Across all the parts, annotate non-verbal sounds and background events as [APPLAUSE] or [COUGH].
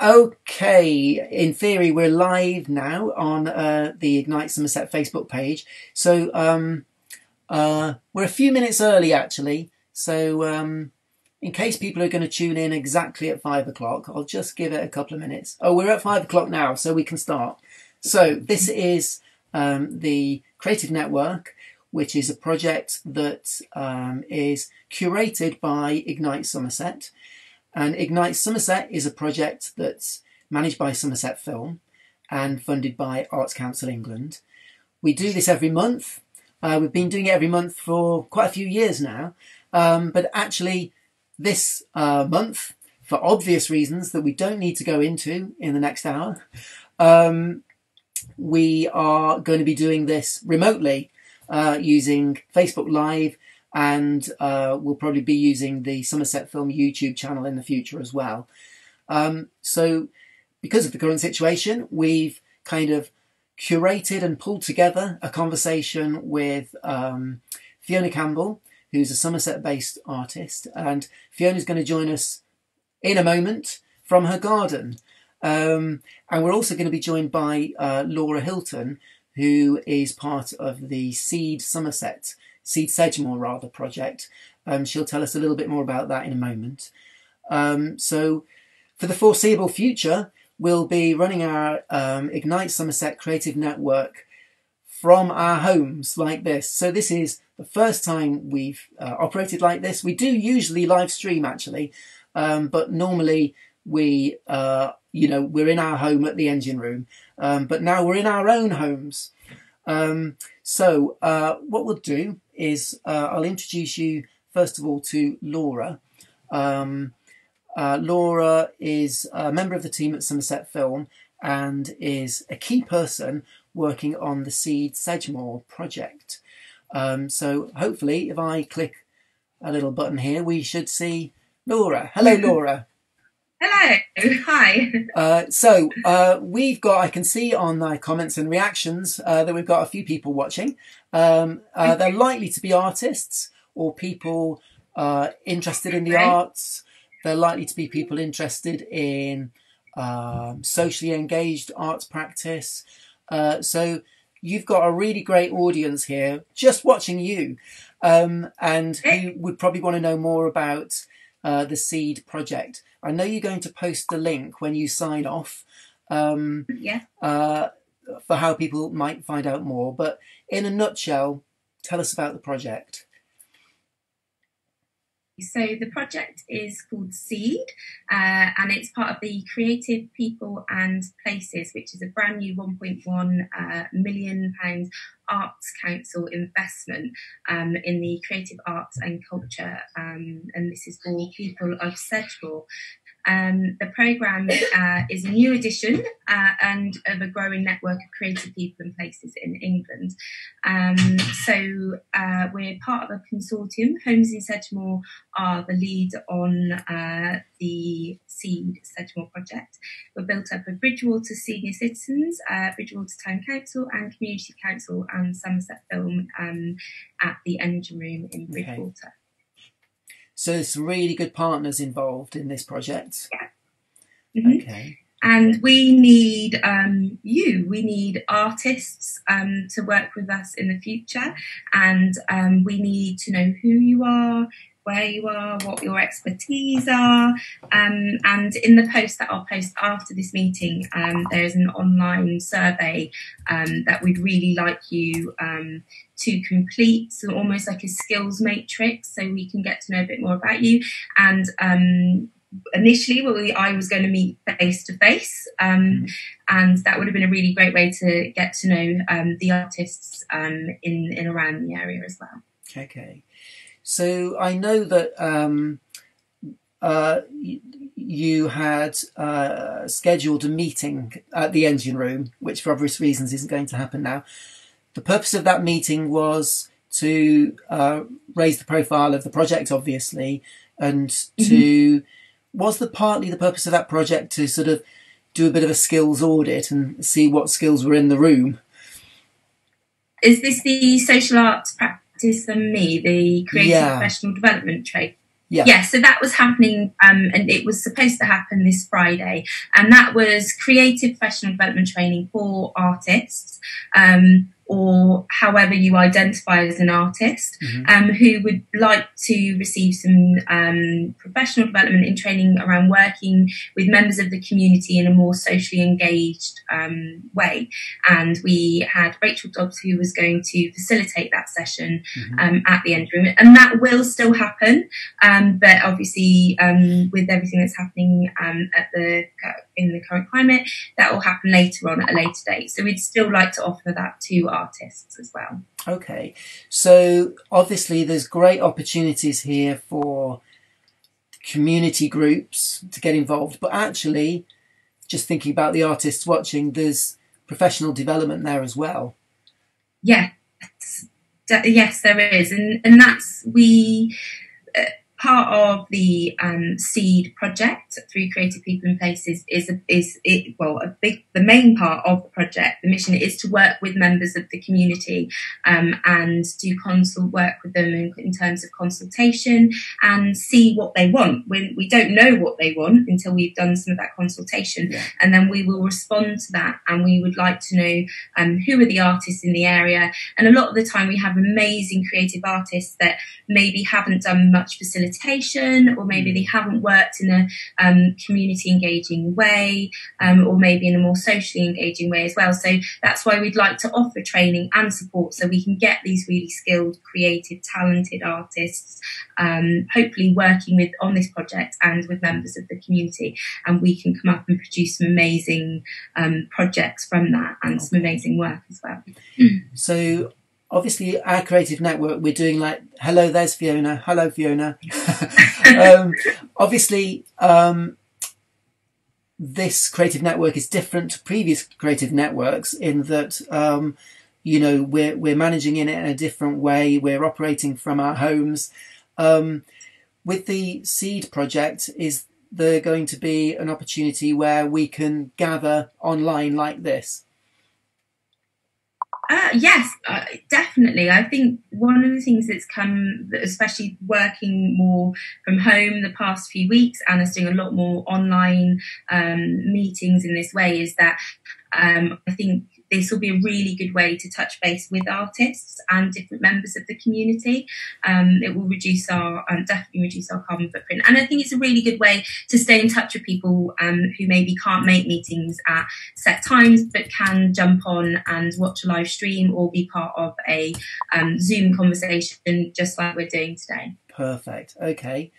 Okay, in theory, we're live now on uh, the Ignite Somerset Facebook page. So um, uh, we're a few minutes early, actually. So um, in case people are going to tune in exactly at five o'clock, I'll just give it a couple of minutes. Oh, we're at five o'clock now, so we can start. So this is um, the Creative Network, which is a project that um, is curated by Ignite Somerset. And Ignite Somerset is a project that's managed by Somerset Film and funded by Arts Council England. We do this every month. Uh, we've been doing it every month for quite a few years now. Um, but actually, this uh, month, for obvious reasons that we don't need to go into in the next hour, um, we are going to be doing this remotely uh, using Facebook Live and uh, we'll probably be using the Somerset Film YouTube channel in the future as well. Um, so, because of the current situation, we've kind of curated and pulled together a conversation with um, Fiona Campbell, who's a Somerset based artist, and Fiona's going to join us in a moment from her garden. Um, and we're also going to be joined by uh, Laura Hilton, who is part of the Seed Somerset Seed Sedgemoor rather project. Um, she'll tell us a little bit more about that in a moment. Um, so, for the foreseeable future, we'll be running our um, Ignite Somerset Creative Network from our homes like this. So this is the first time we've uh, operated like this. We do usually live stream actually, um, but normally we, uh, you know, we're in our home at the engine room, um, but now we're in our own homes. Um, so uh, what we'll do is uh, I'll introduce you first of all to Laura. Um, uh, Laura is a member of the team at Somerset Film and is a key person working on the Seed Sedgemoor project. Um, so hopefully, if I click a little button here, we should see Laura. Hello, [LAUGHS] Laura. Hello. Hi. [LAUGHS] Uh, so uh, we've got, I can see on my comments and reactions uh, that we've got a few people watching. Um, uh, they're likely to be artists or people uh, interested in the arts. They're likely to be people interested in um, socially engaged arts practice. Uh, so you've got a really great audience here just watching you um, and who would probably want to know more about uh, the Seed project. I know you're going to post the link when you sign off. Um, yeah. Uh, for how people might find out more, but in a nutshell, tell us about the project. So the project is called Seed, uh, and it's part of the Creative People and Places, which is a brand new 1.1 uh, million pounds Arts Council investment um, in the creative arts and culture, um, and this is for people of Sedgemoor. Um, the programme uh, is a new addition uh, and of a growing network of creative people and places in England. Um, so uh, we're part of a consortium. Homes in Sedgemoor are the lead on uh, the Seed Sedgemoor project. We're built up of Bridgwater Senior Citizens, uh, Bridgwater Town Council, and Community Council and Somerset Film um, at the Engine Room in Bridgwater. Okay. So there's some really good partners involved in this project. Yeah. Mm-hmm. Okay. And we need um, you. We need artists um, to work with us in the future, and um, we need to know who you are, where you are, what your expertise are. Um, and in the post that I'll post after this meeting, um, there's an online survey um, that we'd really like you um, to complete, so almost like a skills matrix, so we can get to know a bit more about you. And um, initially well, I was going to meet face to face, and that would have been a really great way to get to know um, the artists um, in in around the area as well. Okay. So I know that um, uh, you had uh, scheduled a meeting at the engine room, which for obvious reasons isn't going to happen now. The purpose of that meeting was to uh, raise the profile of the project, obviously, and mm-hmm. to was the partly the purpose of that project to sort of do a bit of a skills audit and see what skills were in the room. Is this the social arts practice? Practice and Me, the creative yeah. professional development trade. Yeah. Yeah, so that was happening, um, and it was supposed to happen this Friday, and that was creative professional development training for artists. Um, or however you identify as an artist, Mhm. um, who would like to receive some um, professional development in training around working with members of the community in a more socially engaged um, way. And we had Rachel Dobbs, who was going to facilitate that session Mhm. um, at the end room, and that will still happen. Um, but obviously, um, with everything that's happening um, at the in the current climate, that will happen later on at a later date. So we'd still like to offer that to artists as well. Okay, so obviously there's great opportunities here for community groups to get involved, but actually, just thinking about the artists watching, there's professional development there as well. Yes, yes, there is, and and that's we. Uh, part of the um, seed project through creative people in places is a, is it well a big the main part of the project the mission is to work with members of the community um, and do consult work with them in, in terms of consultation and see what they want. When we don't know what they want until we've done some of that consultation. Yeah. and then we will respond to that and we would like to know um, who are the artists in the area. And a lot of the time we have amazing creative artists that maybe haven't done much facilitation or maybe they haven't worked in a um, community engaging way um, or maybe in a more socially engaging way as well. So that's why we'd like to offer training and support so we can get these really skilled creative talented artists um, hopefully working with on this project and with members of the community. And we can come up and produce some amazing um, projects from that and some amazing work as well. So obviously our creative network, we're doing like, hello, there's Fiona. Hello, Fiona. [LAUGHS] um, obviously, um, this creative network is different to previous creative networks in that, um, you know, we're, we're managing in it in a different way. We're operating from our homes. Um, with the seed project, is there going to be an opportunity where we can gather online like this? Uh, yes, uh, definitely. I think one of the things that's come, especially working more from home the past few weeks, and us doing a lot more online um, meetings in this way, is that um, I think this will be a really good way to touch base with artists and different members of the community. Um, it will reduce our um, definitely reduce our carbon footprint, and I think it's a really good way to stay in touch with people um, who maybe can't make meetings at set times, but can jump on and watch a live stream or be part of a um, Zoom conversation, just like we're doing today. Perfect. Okay.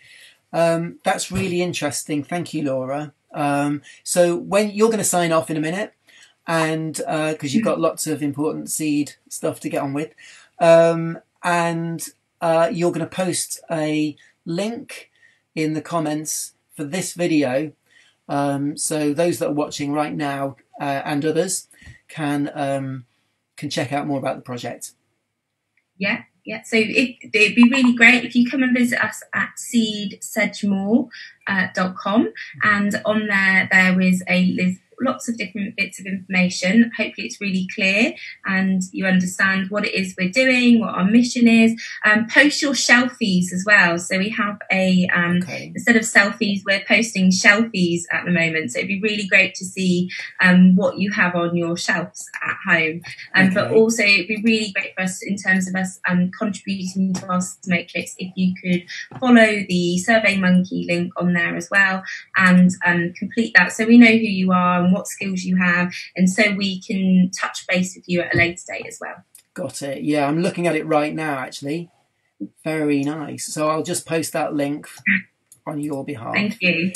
Um, that's really interesting. Thank you, Laura. Um, so when you're going to sign off in a minute, and because you've got lots of important seed stuff to get on with, um, and uh, you're going to post a link in the comments for this video. Um, so those that are watching right now uh, and others can um, can check out more about the project. Yeah, yeah. So it, it'd be really great if you come and visit us at seedsedgemoor.com and on there there is a lots of different bits of information. Hopefully, it's really clear and you understand what it is we're doing, what our mission is. Um, post your shelfies as well. So we have a um, Okay. instead of selfies, we're posting shelfies at the moment. So it'd be really great to see um, what you have on your shelves at home. Um, But also, it'd be really great for us in terms of us um, contributing to our matrix if you could follow the Survey Monkey link on there as well and um, complete that so we know who you are and what skills you have, and so we can touch base with you at a later date as well. Got it. Yeah, I'm looking at it right now, actually. Very nice. So I'll just post that link on your behalf. Thank you.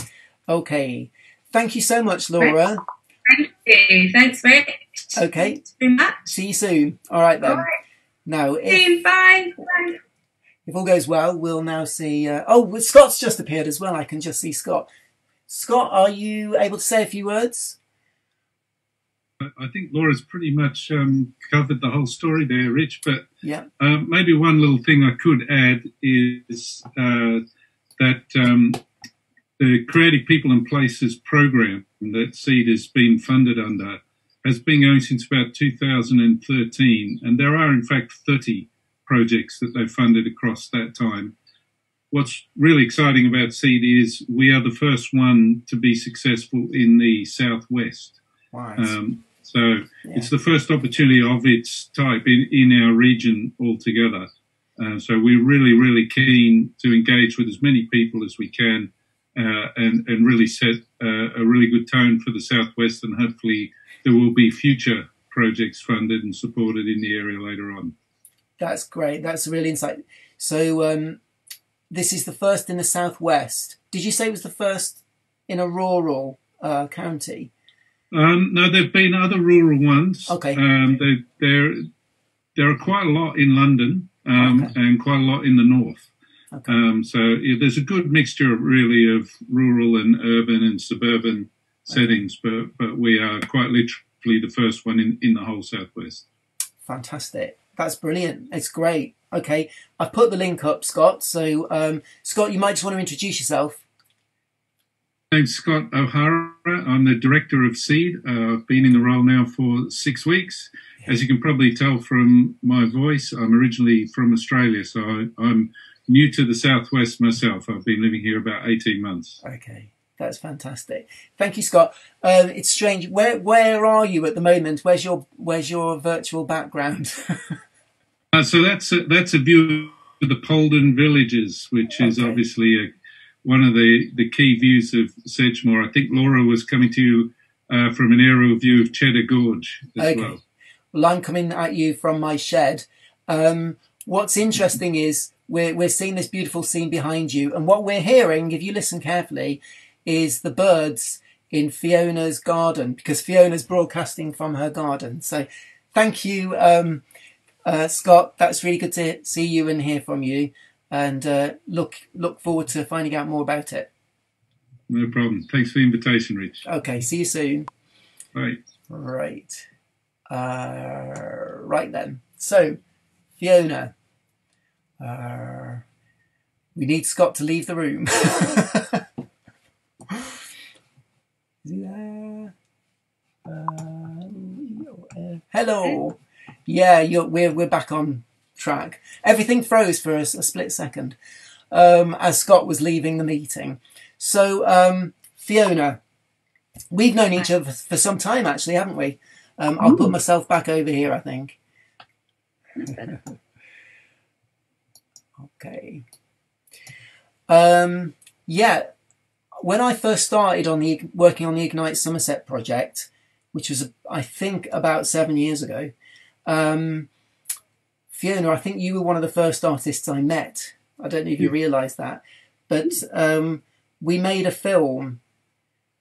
Okay. Thank you so much, Laura. Thank you. Thanks much. Okay. Thanks very much. See you soon. All right then. All right. Now, if. Bye. Bye. if all goes well, we'll now see. Uh, oh, Scott's just appeared as well. I can just see Scott. Scott, are you able to say a few words? I I think Laura's pretty much um, covered the whole story there, Rich. But Yeah. uh, maybe one little thing I could add is uh, that um, the Creative People and Places program that SEED has been funded under has been going since about 2013, and there are in fact 30 projects that they've funded across that time. what's really exciting about Seed is we are the first one to be successful in the southwest. Right. Um, so Yeah. it's the first opportunity of its type in, in our region altogether. Uh, so we're really, really keen to engage with as many people as we can uh, and, and really set uh, a really good tone for the Southwest. And hopefully there will be future projects funded and supported in the area later on. That's great. That's a really insight. So um, this is the first in the southwest. Did you say it was the first in a rural uh, county? Um, no, there've been other rural ones. Okay. Um, there, there, there are quite a lot in London um, Okay. and quite a lot in the north. Okay. Um, so yeah, there's a good mixture, really, of rural and urban and suburban settings, but but we are quite literally the first one in, in the whole southwest. Fantastic. That's brilliant. It's great. Okay, I've put the link up, Scott. So um, Scott, you might just want to introduce yourself. Name's Scott O'Hara. I'm the director of Seed. Uh, I've been in the role now for six weeks. As you can probably tell from my voice, I'm originally from Australia, so I, I'm new to the southwest myself. I've been living here about 18 months. Okay, that's fantastic. Thank you, Scott. Um, it's strange. Where where are you at the moment? Where's your where's your virtual background? [LAUGHS] Uh, so that's a, that's a view of the Polden villages, which is Okay. obviously a, one of the, the key views of Sedgemoor. I think Laura was coming to you uh, from an aerial view of Cheddar Gorge as Okay. well. well, I'm coming at you from my shed. Um, what's interesting is we're we're seeing this beautiful scene behind you, and what we're hearing, if you listen carefully, is the birds in Fiona's garden because Fiona's broadcasting from her garden. So, thank you, um, uh, Scott. That's really good to see you and hear from you, and uh, look look forward to finding out more about it. No problem. Thanks for the invitation, Rich. Okay, see you soon. Right. Right. Uh, right then. So, Fiona. Uh, we need Scott to leave the room. [LAUGHS] Is he there? Uh, hello. Yeah, you're, we're we're back on track. Everything froze for us a split second um, as Scott was leaving the meeting. So, um, Fiona, we've known each other for some time, actually, haven't we? Um, I'll put myself back over here, I think. [LAUGHS] Okay. Um, yeah, when I first started on the working on the Ignite Somerset project, which was I think about seven years ago, um, Fiona, I think you were one of the first artists I met. I don't know if you realise that, but um, we made a film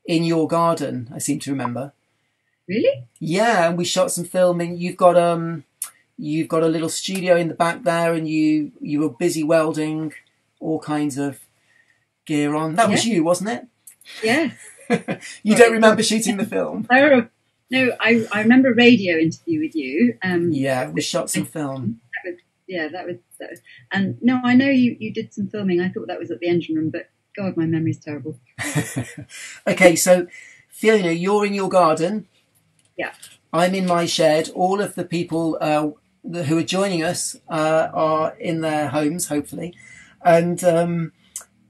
in your garden. I seem to remember. Really? Yeah, and we shot some filming. You've got um, you've got a little studio in the back there, and you you were busy welding all kinds of gear on. That was you, wasn't it? Yeah. [LAUGHS] You don't remember shooting the film? Oh, no, I, I remember a radio interview with you. Um, Yeah, we shot some film. Yeah, that was, that was. And no, I know you, you did some filming. I thought that was at the engine room, but God, my memory's terrible. [LAUGHS] Okay, so Fiona, you're in your garden. Yeah. I'm in my shed. All of the people uh, who are joining us uh, are in their homes, hopefully, and um,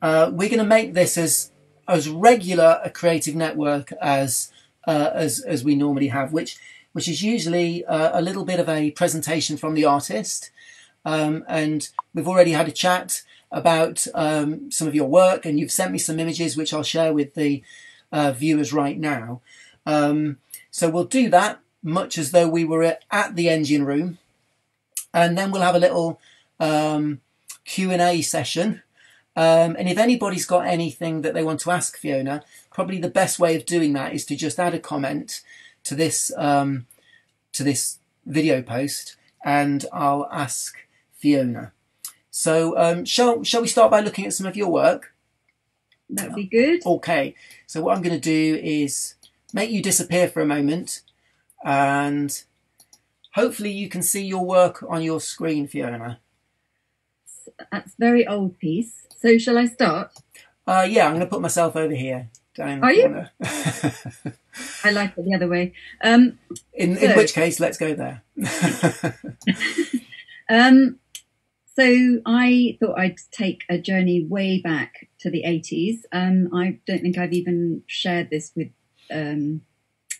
uh, we're going to make this as as regular a creative network as uh, as as we normally have, which which is usually uh, a little bit of a presentation from the artist, um, and we've already had a chat about um, some of your work, and you've sent me some images which I'll share with the uh, viewers right now. Um, so we'll do that much as though we were at, the engine room, and then we'll have a little um, Q and A session. Um, and if anybody's got anything that they want to ask Fiona, probably the best way of doing that is to just add a comment to this um, to this video post, and I'll ask Fiona. So um, shall shall we start by looking at some of your work? That would be good. Okay, so what I'm going to do is make you disappear for a moment, and hopefully you can see your work on your screen, Fiona. That's a very old piece. So shall I start? Uh, yeah, I'm going to put myself over here, down Are you? [LAUGHS] I like it the other way. Um, in, in which case, let's go there. [LAUGHS] [LAUGHS] um, so I thought I'd take a journey way back to the 80s. Um, I don't think I've even shared this with, um,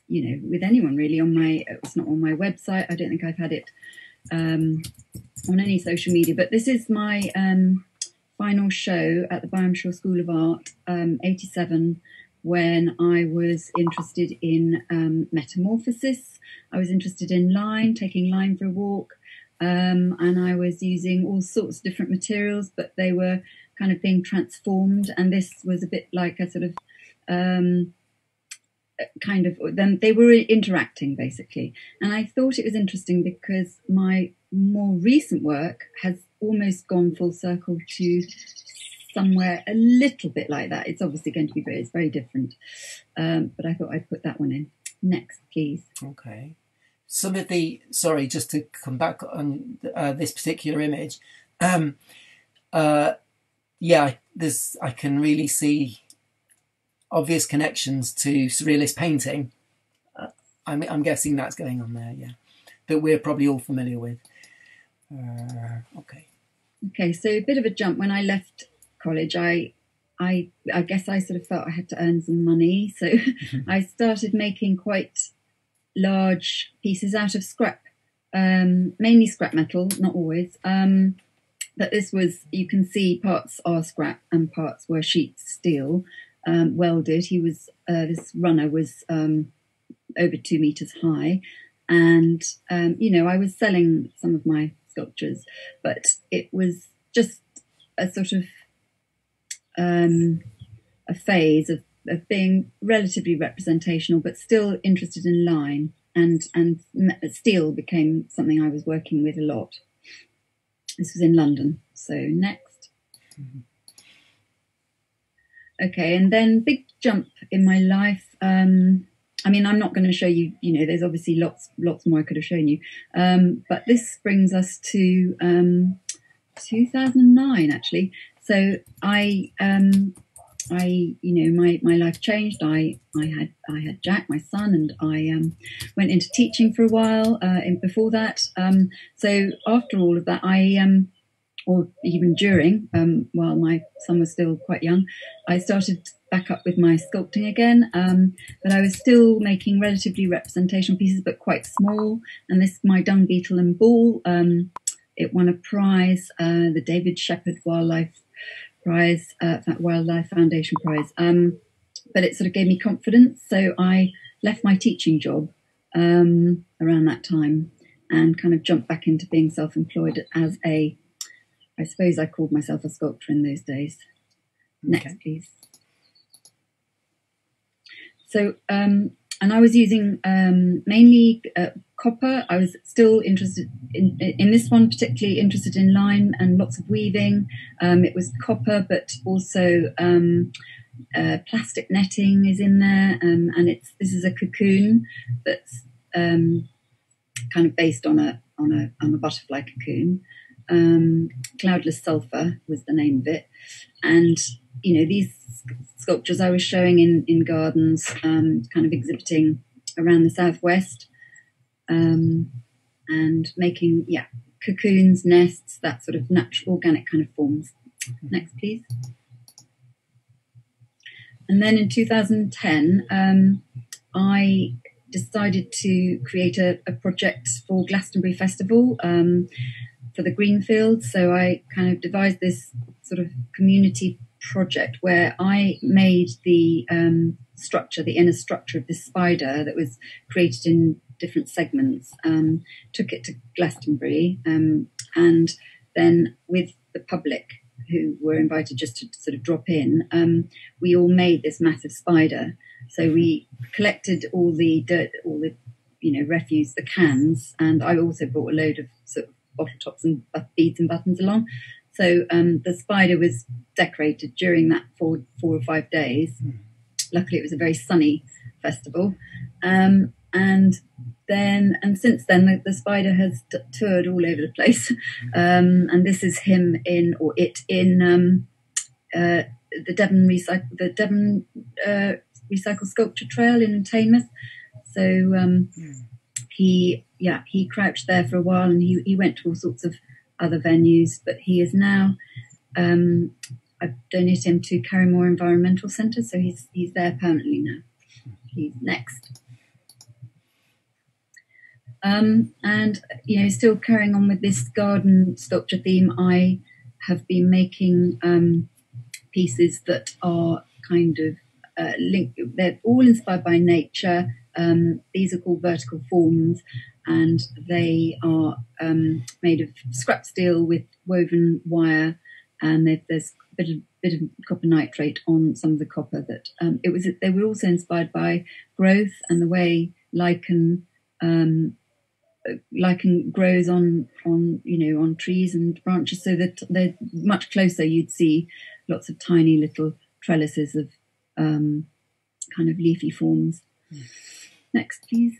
you know, with anyone really on my, it's not on my website. I don't think I've had it um, on any social media, but this is my um, final show at the Byam Shaw School of Art, um, 87, when I was interested in um, metamorphosis. I was interested in line, taking line for a walk. Um, and I was using all sorts of different materials, but they were kind of being transformed. And this was a bit like a sort of um, kind of then they were interacting basically. And I thought it was interesting because my more recent work has almost gone full circle to somewhere a little bit like that. It's obviously going to be very, it's very different. Um, but I thought I'd put that one in. Next, please. Okay some of the sorry, just to come back on uh, this particular image, um, uh, yeah, there's I can really see obvious connections to surrealist painting. Uh, I'm, I'm guessing that's going on there, yeah, that we're probably all familiar with. Uh, okay. Okay, so a bit of a jump. When I left college, I I I guess I sort of felt I had to earn some money, so [LAUGHS] [LAUGHS] I started making quite large pieces out of scrap, um, mainly scrap metal, not always. Um, but this was, you can see parts are scrap and parts were sheet steel um, welded. He was, uh, this runner was um, over two meters high. And, um, you know, I was selling some of my sculptures, but it was just a sort of um, a phase of of being relatively representational, but still interested in line. And and steel became something I was working with a lot. This was in London. So next. Mm-hmm. Okay, and then big jump in my life. Um, I mean, I'm not going to show you. You know, there's obviously lots, lots more I could have shown you. Um, but this brings us to um, 2009, actually. So I um, I, you know, my, my life changed. I, I had I had Jack, my son, and I um, went into teaching for a while. Uh, in, before that, um, so after all of that, I um, or even during, um, while my son was still quite young, I started back up with my sculpting again. Um, but I was still making relatively representational pieces, but quite small. And this my dung beetle and ball. Um, it won a prize, uh, the David Shepherd Wildlife Prize, uh, Wildlife Foundation Prize. Um, but it sort of gave me confidence. So I left my teaching job um, around that time and kind of jumped back into being self employed as a, I suppose I called myself a sculptor in those days. Next, okay. please. So, um, and I was using um, mainly uh, copper. I was still interested in, in this one, particularly interested in lime and lots of weaving. Um, it was copper, but also um, uh, plastic netting is in there, um, and it's this is a cocoon that's um, kind of based on a on a on a butterfly cocoon. Um, Cloudless sulfur was the name of it, and you know these sculptures I was showing in in gardens, um, kind of exhibiting around the southwest um, and making, yeah, cocoons, nests, that sort of natural, organic kind of forms. Next, please. And then in 2010, um, I decided to create a, a, project for Glastonbury Festival um, for the Greenfield. So I kind of devised this sort of community project where I made the um, structure, the inner structure of this spider that was created in different segments, um, took it to Glastonbury, um, and then with the public who were invited just to sort of drop in, um, we all made this massive spider. So we collected all the dirt, all the you know refuse, the cans, and I also brought a load of sort of bottle tops and beads and buttons along. So um, the spider was decorated during that four four or five days. Hmm. Luckily, it was a very sunny festival, um, and then and since then the, the spider has t- toured all over the place um, and this is him in or it in um, uh, the Devon recycle the Devon uh, recycle sculpture trail in Teignmouth so um, he yeah he crouched there for a while and he, he went to all sorts of other venues, but he is now. Um, I've donated him to Carymoor Environmental Centre, so he's he's there permanently now. He's next. Um, and you know, still carrying on with this garden sculpture theme, I have been making um, pieces that are kind of uh, linked. They're all inspired by nature. Um, these are called vertical forms, and they are um, made of scrap steel with woven wire, and there's a bit of, bit of copper nitrate on some of the copper. That um, it was. They were also inspired by growth and the way lichen um, lichen grows on on you know on trees and branches so that they're much closer. You'd see lots of tiny little trellises of um, kind of leafy forms. Mm. next please.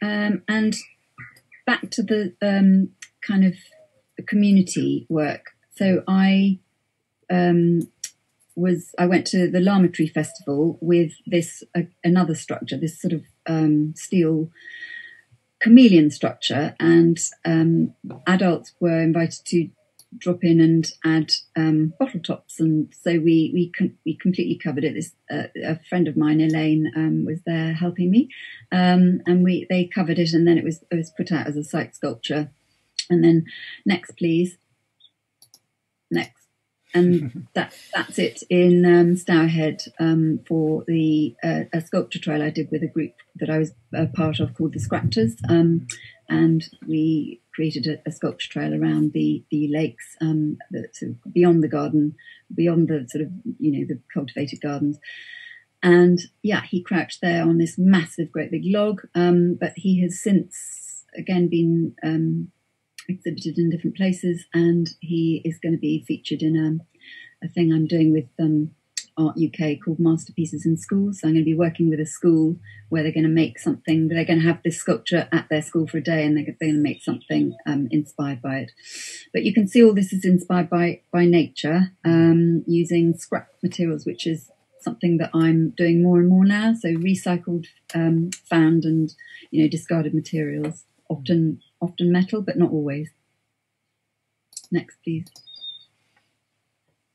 Um, and back to the um, kind of community work. So i um, was I went to the Larmer Tree Festival with this uh, another structure, this sort of um, steel chameleon structure, and um, adults were invited to drop in and add um, bottle tops, and so we we we completely covered it. This uh, a friend of mine, Elaine, um, was there helping me, um, and we they covered it, and then it was it was put out as a site sculpture, and then next, please, next and [LAUGHS] that that's it in um, Stourhead um, for the uh, a sculpture trail I did with a group that I was a part of called the Scraptors, um, and we created a, a, sculpture trail around the the lakes um, sort of beyond the garden, beyond the sort of you know the cultivated gardens. And yeah, he crouched there on this massive, great big log. Um, but he has since again been um, exhibited in different places, and he is going to be featured in a, a thing I'm doing with um, Art UK called Masterpieces in Schools. So I'm going to be working with a school where they're going to make something. They're going to have this sculpture at their school for a day, and they're going to make something um, inspired by it. But you can see all this is inspired by by nature um, using scrap materials, which is something that I'm doing more and more now. So recycled, um, found, and you know discarded materials, often often metal, but not always. Next, please.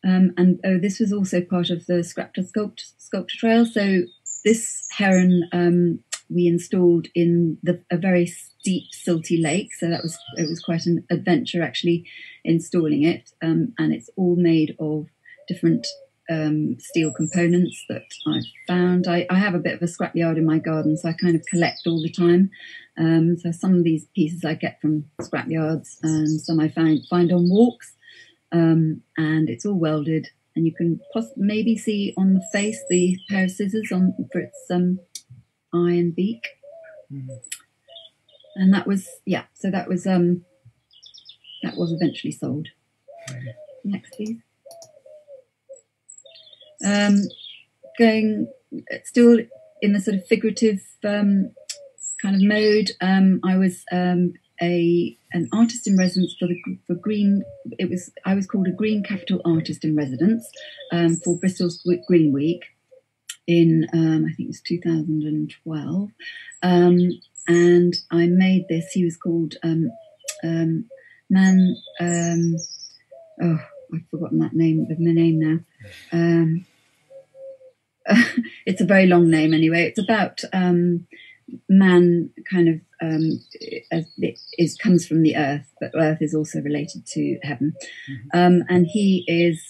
Um, and oh, this was also part of the Scraptor sculpt, sculpture trail. So this heron um, we installed in the, a very steep, silty lake. So that was it was quite an adventure actually installing it. Um, and it's all made of different um, steel components that I've found. I, I, have a bit of a scrapyard in my garden, so I kind of collect all the time. Um, so some of these pieces I get from scrapyards, and some I find find on walks. Um, and it's all welded, and you can poss- maybe see on the face the pair of scissors on for its um, eye and beak. Mm. And that was yeah. So that was um, that was eventually sold. Next, please. Um, going still in the sort of figurative um, kind of mode. Um, I was um, a an artist in residence for the for Green. It was I was called a Green Capital Artist in Residence um, for Bristol's Green Week in um, I think it was 2012, um, and I made this. He was called Man. oh, I've forgotten that name. The name now. [LAUGHS] It's a very long name anyway. It's about um, man kind of um, it is comes from the earth, but earth is also related to heaven. Mm-hmm. Um, and he is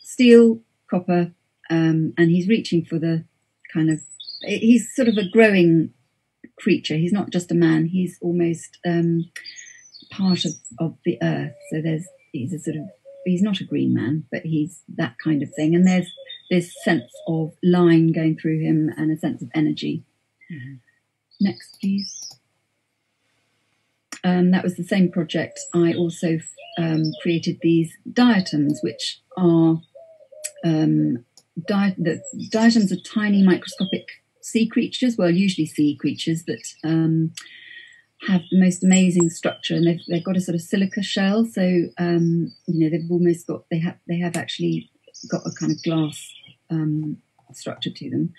steel, copper, um, and he's reaching for the kind of he's sort of a growing creature. He's not just a man. He's almost um, part of, of the earth. So there's he's a sort of he's not a green man, but he's that kind of thing. And there's this sense of line going through him and a sense of energy. Mm-hmm. Next, please. Um, that was the same project. I also um, created these diatoms, which are um, di- the diatoms are tiny microscopic sea creatures. Well, usually sea creatures that um, have the most amazing structure, and they've, they've got a sort of silica shell. So um, you know they've almost got they have they have actually got a kind of glass um, structure to them,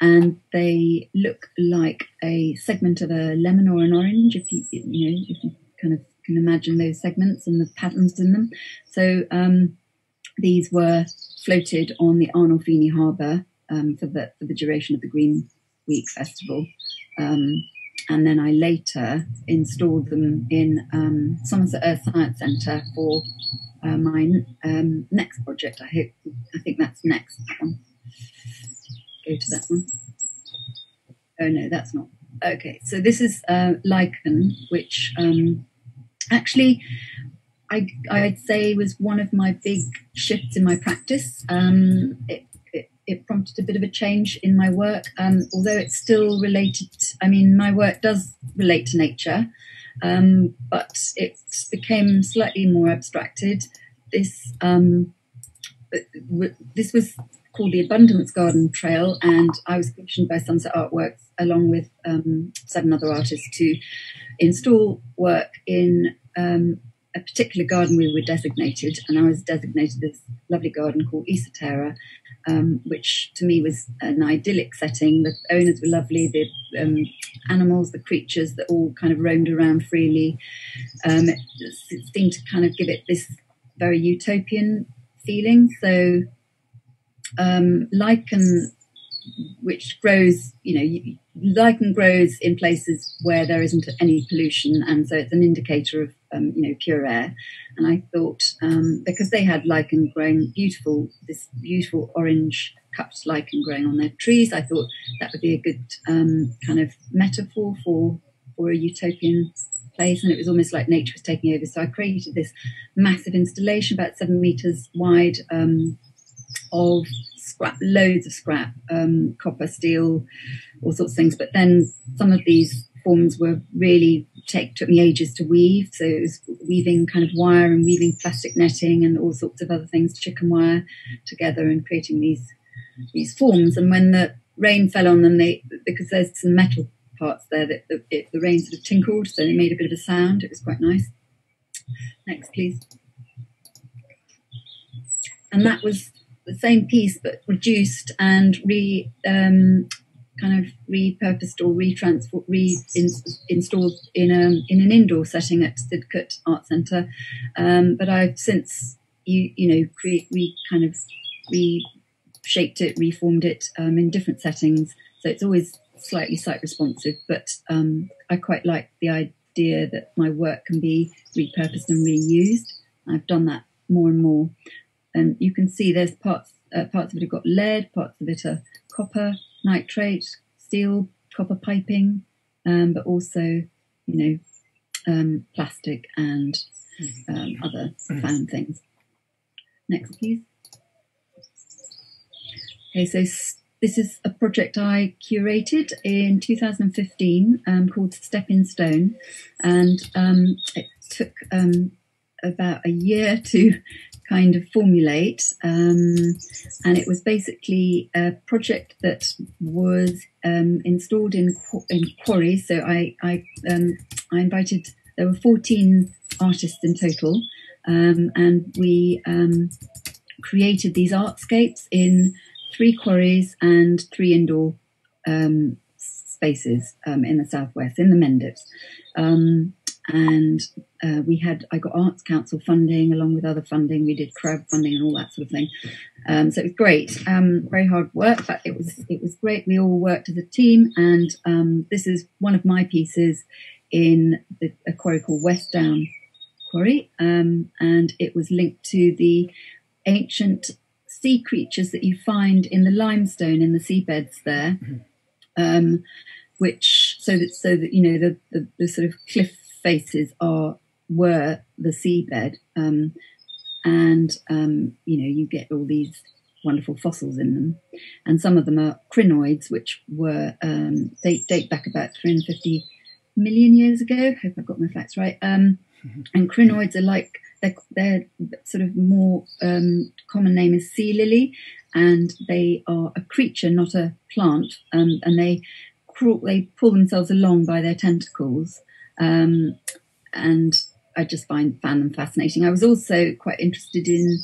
and they look like a segment of a lemon or an orange. If you you know if you kind of can imagine those segments and the patterns in them. So um, these were floated on the Arnolfini Harbour um, for the for the duration of the Green Week Festival. Um, and then I later installed them in um, Somerset Earth Science Centre for uh, my um, next project. I hope I think that's next. One. Go to that one. Oh no, that's not. Okay, so this is uh, lichen, which um, actually I, I'd say was one of my big shifts in my practice. Um, it, it, prompted a bit of a change in my work, um, although it's still related. I mean, my work does relate to nature, um, but it became slightly more abstracted. This um, this was called the Abundance Garden Trail, and I was commissioned by Somerset Art Works along with um, seven other artists to install work in um, a particular garden we were designated, and I was designated this lovely garden called Esoterra, um, which to me was an idyllic setting. The owners were lovely, the um, animals, the creatures that all kind of roamed around freely. Um, it, it seemed to kind of give it this very utopian feeling. So, um, lichen, which grows, you know, lichen grows in places where there isn't any pollution, and so it's an indicator of um, you know pure air. And I thought um, because they had lichen growing beautiful, this beautiful orange cupped lichen growing on their trees, I thought that would be a good um, kind of metaphor for for a utopian place. And it was almost like nature was taking over. So I created this massive installation about seven meters wide um, of scrap, loads of scrap, um, copper, steel, all sorts of things. But then some of these forms were really take took me ages to weave. So it was weaving kind of wire and weaving plastic netting and all sorts of other things, chicken wire together and creating these these forms. And when the rain fell on them, they because there's some metal parts there that the, it, the rain sort of tinkled, so they made a bit of a sound. It was quite nice. Next, please. And that was the same piece but reduced and re um, kind of repurposed or retransformed, reinstalled in a in an indoor setting at Sidcot Art Centre. Um, but I've since you you know create re kind of reshaped it, reformed it um, in different settings. So it's always slightly site responsive, but um, I quite like the idea that my work can be repurposed and reused. I've done that more and more and you can see there's parts uh, parts of it have got lead, parts of it are copper, nitrate, steel, copper piping, um, but also you know um, plastic and um, other found things. Next, please. Okay, so this is a project I curated in 2015 um, called Stepping Stone, and um, it took um, about a year to kind of formulate. Um, and it was basically a project that was um, installed in in quarries. So I I, um, I invited there were fourteen artists in total, um, and we um, created these artscapes in three quarries and three indoor um, spaces in the southwest in the Mendips and uh, we had I got Arts Council funding along with other funding. We did crowdfunding and all that sort of thing. Um, so it was great, um, very hard work, but it was it was great. We all worked as a team, and um, this is one of my pieces in the, a quarry called West Down Quarry, um, and it was linked to the ancient sea creatures that you find in the limestone in the seabeds there. Mm-hmm. Um, which so that so that you know the, the, the sort of cliff faces are were the seabed, um, and um, you know you get all these wonderful fossils in them, and some of them are crinoids, which were um, they date back about 350 million years ago. Hope I've got my facts right. Um, and crinoids are like they're, they're sort of more um, common name is sea lily, and they are a creature, not a plant, um, and they crawl, they pull themselves along by their tentacles. Um, and I just find found them fascinating. I was also quite interested in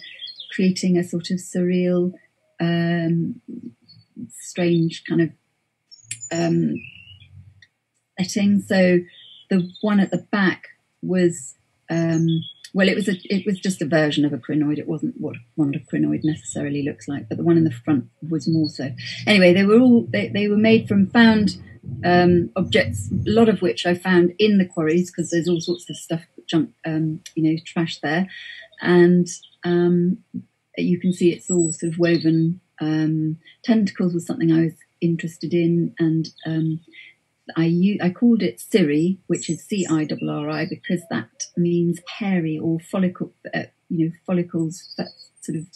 creating a sort of surreal um, strange kind of um, setting. So the one at the back was um, well, it was a it was just a version of a crinoid. It wasn't what what a crinoid necessarily looks like, but the one in the front was more so. Anyway, they were all they, they were made from found um, objects, a lot of which I found in the quarries because there's all sorts of stuff, junk, um, you know, trash there, and um, you can see it's all sort of woven. Um, tentacles was something I was interested in, and um, I I called it Cirri, which is C I R R I, because that means hairy or follicle, uh, you know, follicles. That sort of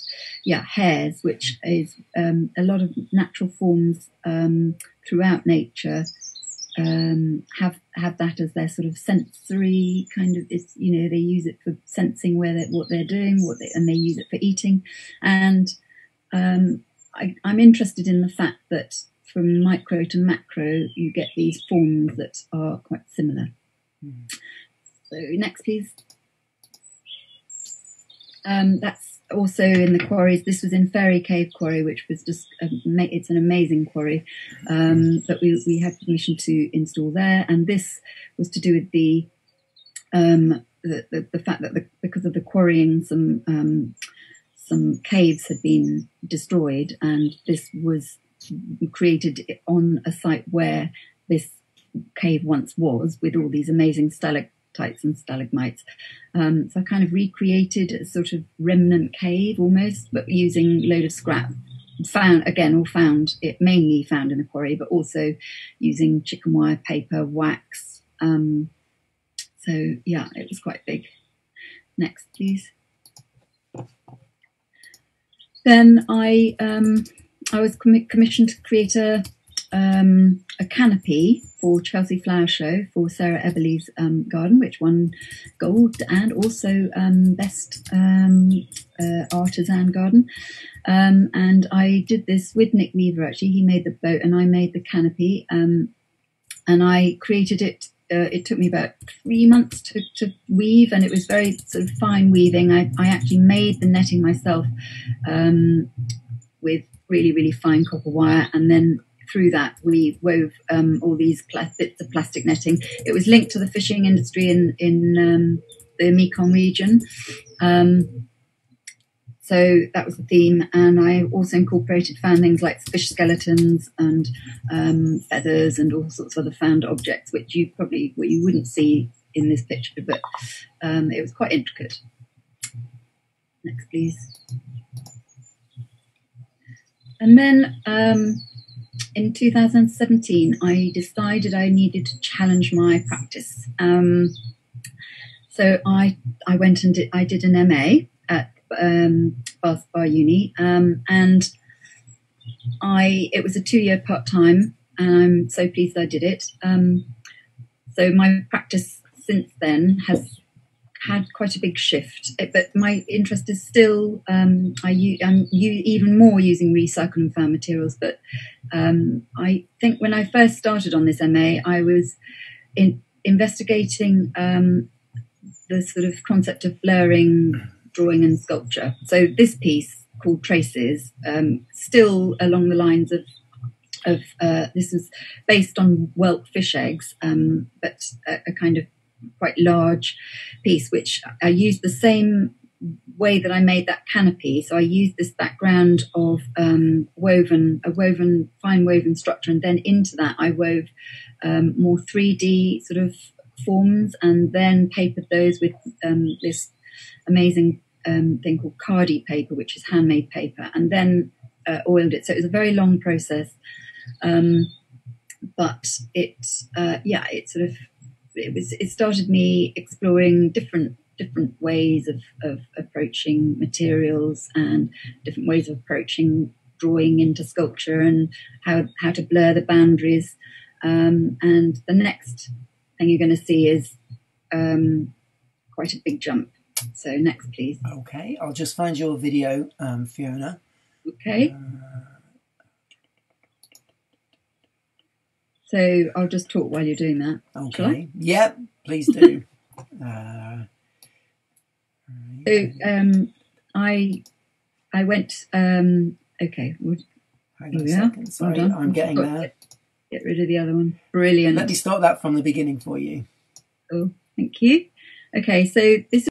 yeah, hairs, which is um, a lot of natural forms um, throughout nature. Um, have have that as their sort of sensory kind of it's you know they use it for sensing where they're, what they're doing what they and they use it for eating and um, I, I'm interested in the fact that from micro to macro, you get these forms that are quite similar. Mm. So next, please. Um, that's also in the quarries. This was in Fairy Cave Quarry, which was just a, it's an amazing quarry um, that we we had permission to install there. And this was to do with the um, the, the, the, fact that the, because of the quarrying, some um, some caves had been destroyed, and this was created on a site where this cave once was, with all these amazing stalactites and stalagmites. Um, so I kind of recreated a sort of remnant cave almost, but using a load of scrap. Found again, all found it mainly found in the quarry, but also using chicken wire paper, wax. Um, so yeah, it was quite big. Next, please. Then I um, I was commissioned to create a um, a canopy for Chelsea Flower Show for Sarah Eberle's um, garden, which won gold and also um, best um, uh, artisan garden. Um, and I did this with Nick Weaver. Actually, he made the boat and I made the canopy. Um, and I created it. Uh, it took me about three months to, to, weave, and it was very sort of fine weaving. I, I actually made the netting myself with really, really fine copper wire. And then through that, we wove um, all these bits of plastic netting. It was linked to the fishing industry in, in um, the Mekong region. Um, so that was the theme. And I also incorporated found things like fish skeletons and um, feathers and all sorts of other found objects, which you probably well, you wouldn't see in this picture, but um, it was quite intricate. Next, please. And then um, in 2017, I decided I needed to challenge my practice. Um, so I I went and did, I did an MA at um, Bath Spa Uni, um, and I it was a two year part time, and I'm so pleased I did it. Um, so my practice since then has had quite a big shift, it, but my interest is still um, I am even more using recycled and found materials. But um, I think when I first started on this MA, I was in, investigating um, the sort of concept of blurring drawing and sculpture. So this piece called Traces, um, still along the lines of of uh, this was based on whelk fish eggs, um, but a, a, kind of quite large piece, which I used the same way that I made that canopy. So I used this background of um, woven, a woven, fine woven structure, and then into that I wove um, more 3D sort of forms, and then papered those with um, this amazing um, thing called Khadi paper, which is handmade paper, and then uh, oiled it. So it was a very long process. Um, but it, uh, yeah, it sort of it was it started me exploring different different ways of, of approaching materials and different ways of approaching drawing into sculpture and how how to blur the boundaries. Um, and the next thing you're going to see is um, quite a big jump. So next, please. Okay, I'll just find your video, um, Fiona. Okay. Uh, So I'll just talk while you're doing that. Okay. Yep, please do. [LAUGHS] uh, so um, I I went. Um, okay. Hang on a second. Sorry, well. I'm getting there. it. Get rid of the other one. Brilliant. Let me start that from the beginning for you. Oh, Thank you. Okay, so this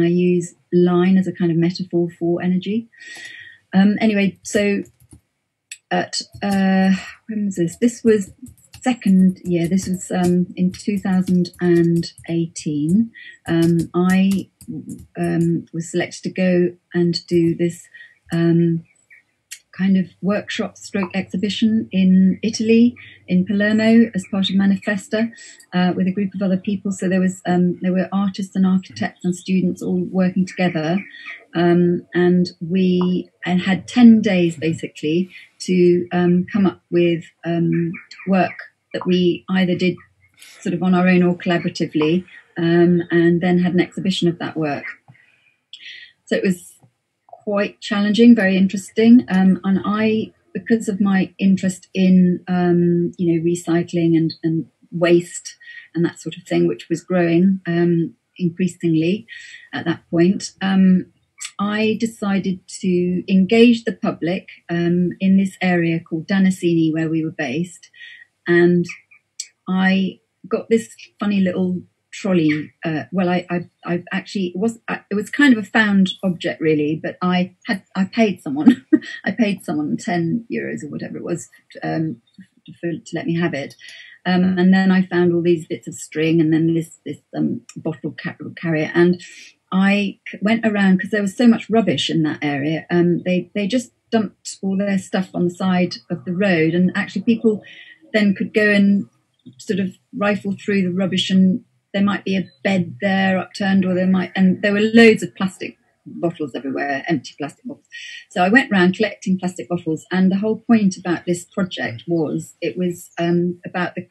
I use line as a kind of metaphor for energy. Um, anyway, so at uh, when was this? This was second year. This was um, in 2018. Um, I um, was selected to go and do this um, kind of workshop stroke exhibition in Italy, in Palermo, as part of Manifesta, uh, with a group of other people. So there was um, there were artists and architects and students all working together, um, and we and had ten days basically to um, come up with um, work that we either did sort of on our own or collaboratively, um, and then had an exhibition of that work. So it was quite challenging, very interesting. Um, and I, because of my interest in, um, you know, recycling and, and waste and that sort of thing, which was growing um, increasingly at that point, um, I decided to engage the public um, in this area called Danisinni, where we were based. And I got this funny little trolley. Uh, well, I, I, I actually it was it was kind of a found object really, but I had I paid someone, [LAUGHS] I paid someone ten euros or whatever it was um, for, to let me have it. Um, and then I found all these bits of string, and then this this um, bottle carrier, and I went around because there was so much rubbish in that area. Um, they they just dumped all their stuff on the side of the road, and actually people then could go and sort of rifle through the rubbish and there might be a bed there upturned, or there might, and there were loads of plastic bottles everywhere, empty plastic bottles. So I went around collecting plastic bottles, and the whole point about this project was it was um, about the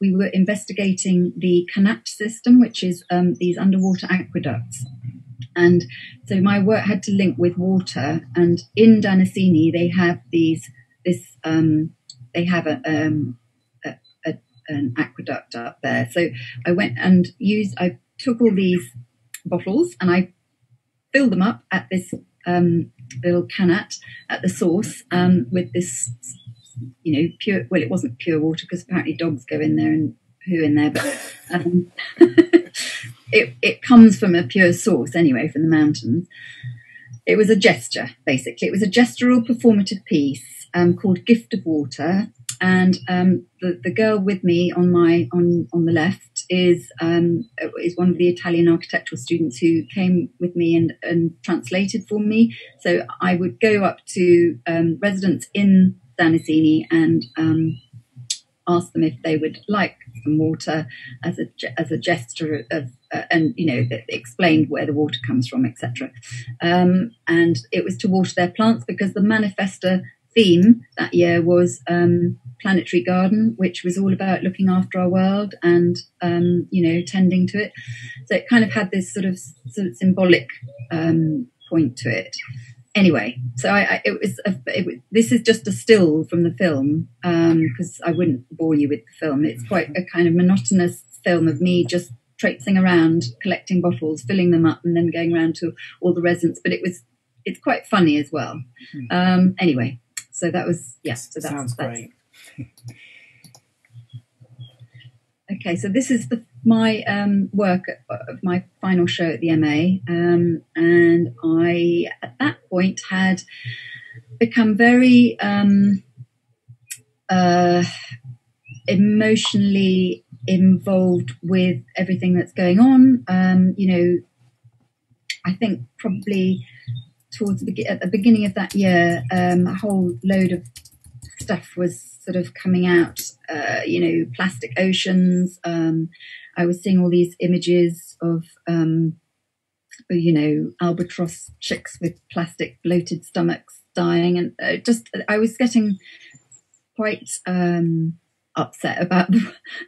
we were investigating the Qanat system, which is um, these underwater aqueducts. And so my work had to link with water. And in Danisinni, they have these this um, they have a, um, an aqueduct up there. So I went and used, I took all these bottles and I filled them up at this um, little qanat at the source um, with this, you know, pure, well, it wasn't pure water because apparently dogs go in there and poo in there, but um, [LAUGHS] it, it comes from a pure source anyway, from the mountains. It was a gesture, basically. It was a gestural performative piece um, called Gift of Water, and um, the the girl with me on my on on the left is um, is one of the Italian architectural students who came with me and and translated for me. So I would go up to um, residents in Danisinni and um, ask them if they would like some water as a as a gesture of uh, and you know explained where the water comes from etc um, and it was to water their plants because the manifesta theme that year was um, planetary garden which was all about looking after our world and um, you know tending to it so it kind of had this sort of, sort of symbolic um, point to it anyway, so I, I it, was a, it this is just a still from the film because um, I wouldn't bore you with the film. It's quite a kind of monotonous film of me just traipsing around, collecting bottles, filling them up, and then going around to all the residents. But it was it's quite funny as well. Hmm. Um, anyway, so that was yes. Yeah, so that's, sounds that's, great. [LAUGHS] Okay, so this is the, my um, work of my final show at the MA, um, and I at that point had become very um, uh, emotionally involved with everything that's going on. Um, you know, I think probably towards the, at the beginning of that year, um, a whole load of stuff was sort of coming out, uh, you know, plastic oceans. Um, I was seeing all these images of, um, you know, albatross chicks with plastic bloated stomachs dying, and uh, just I was getting quite um, upset about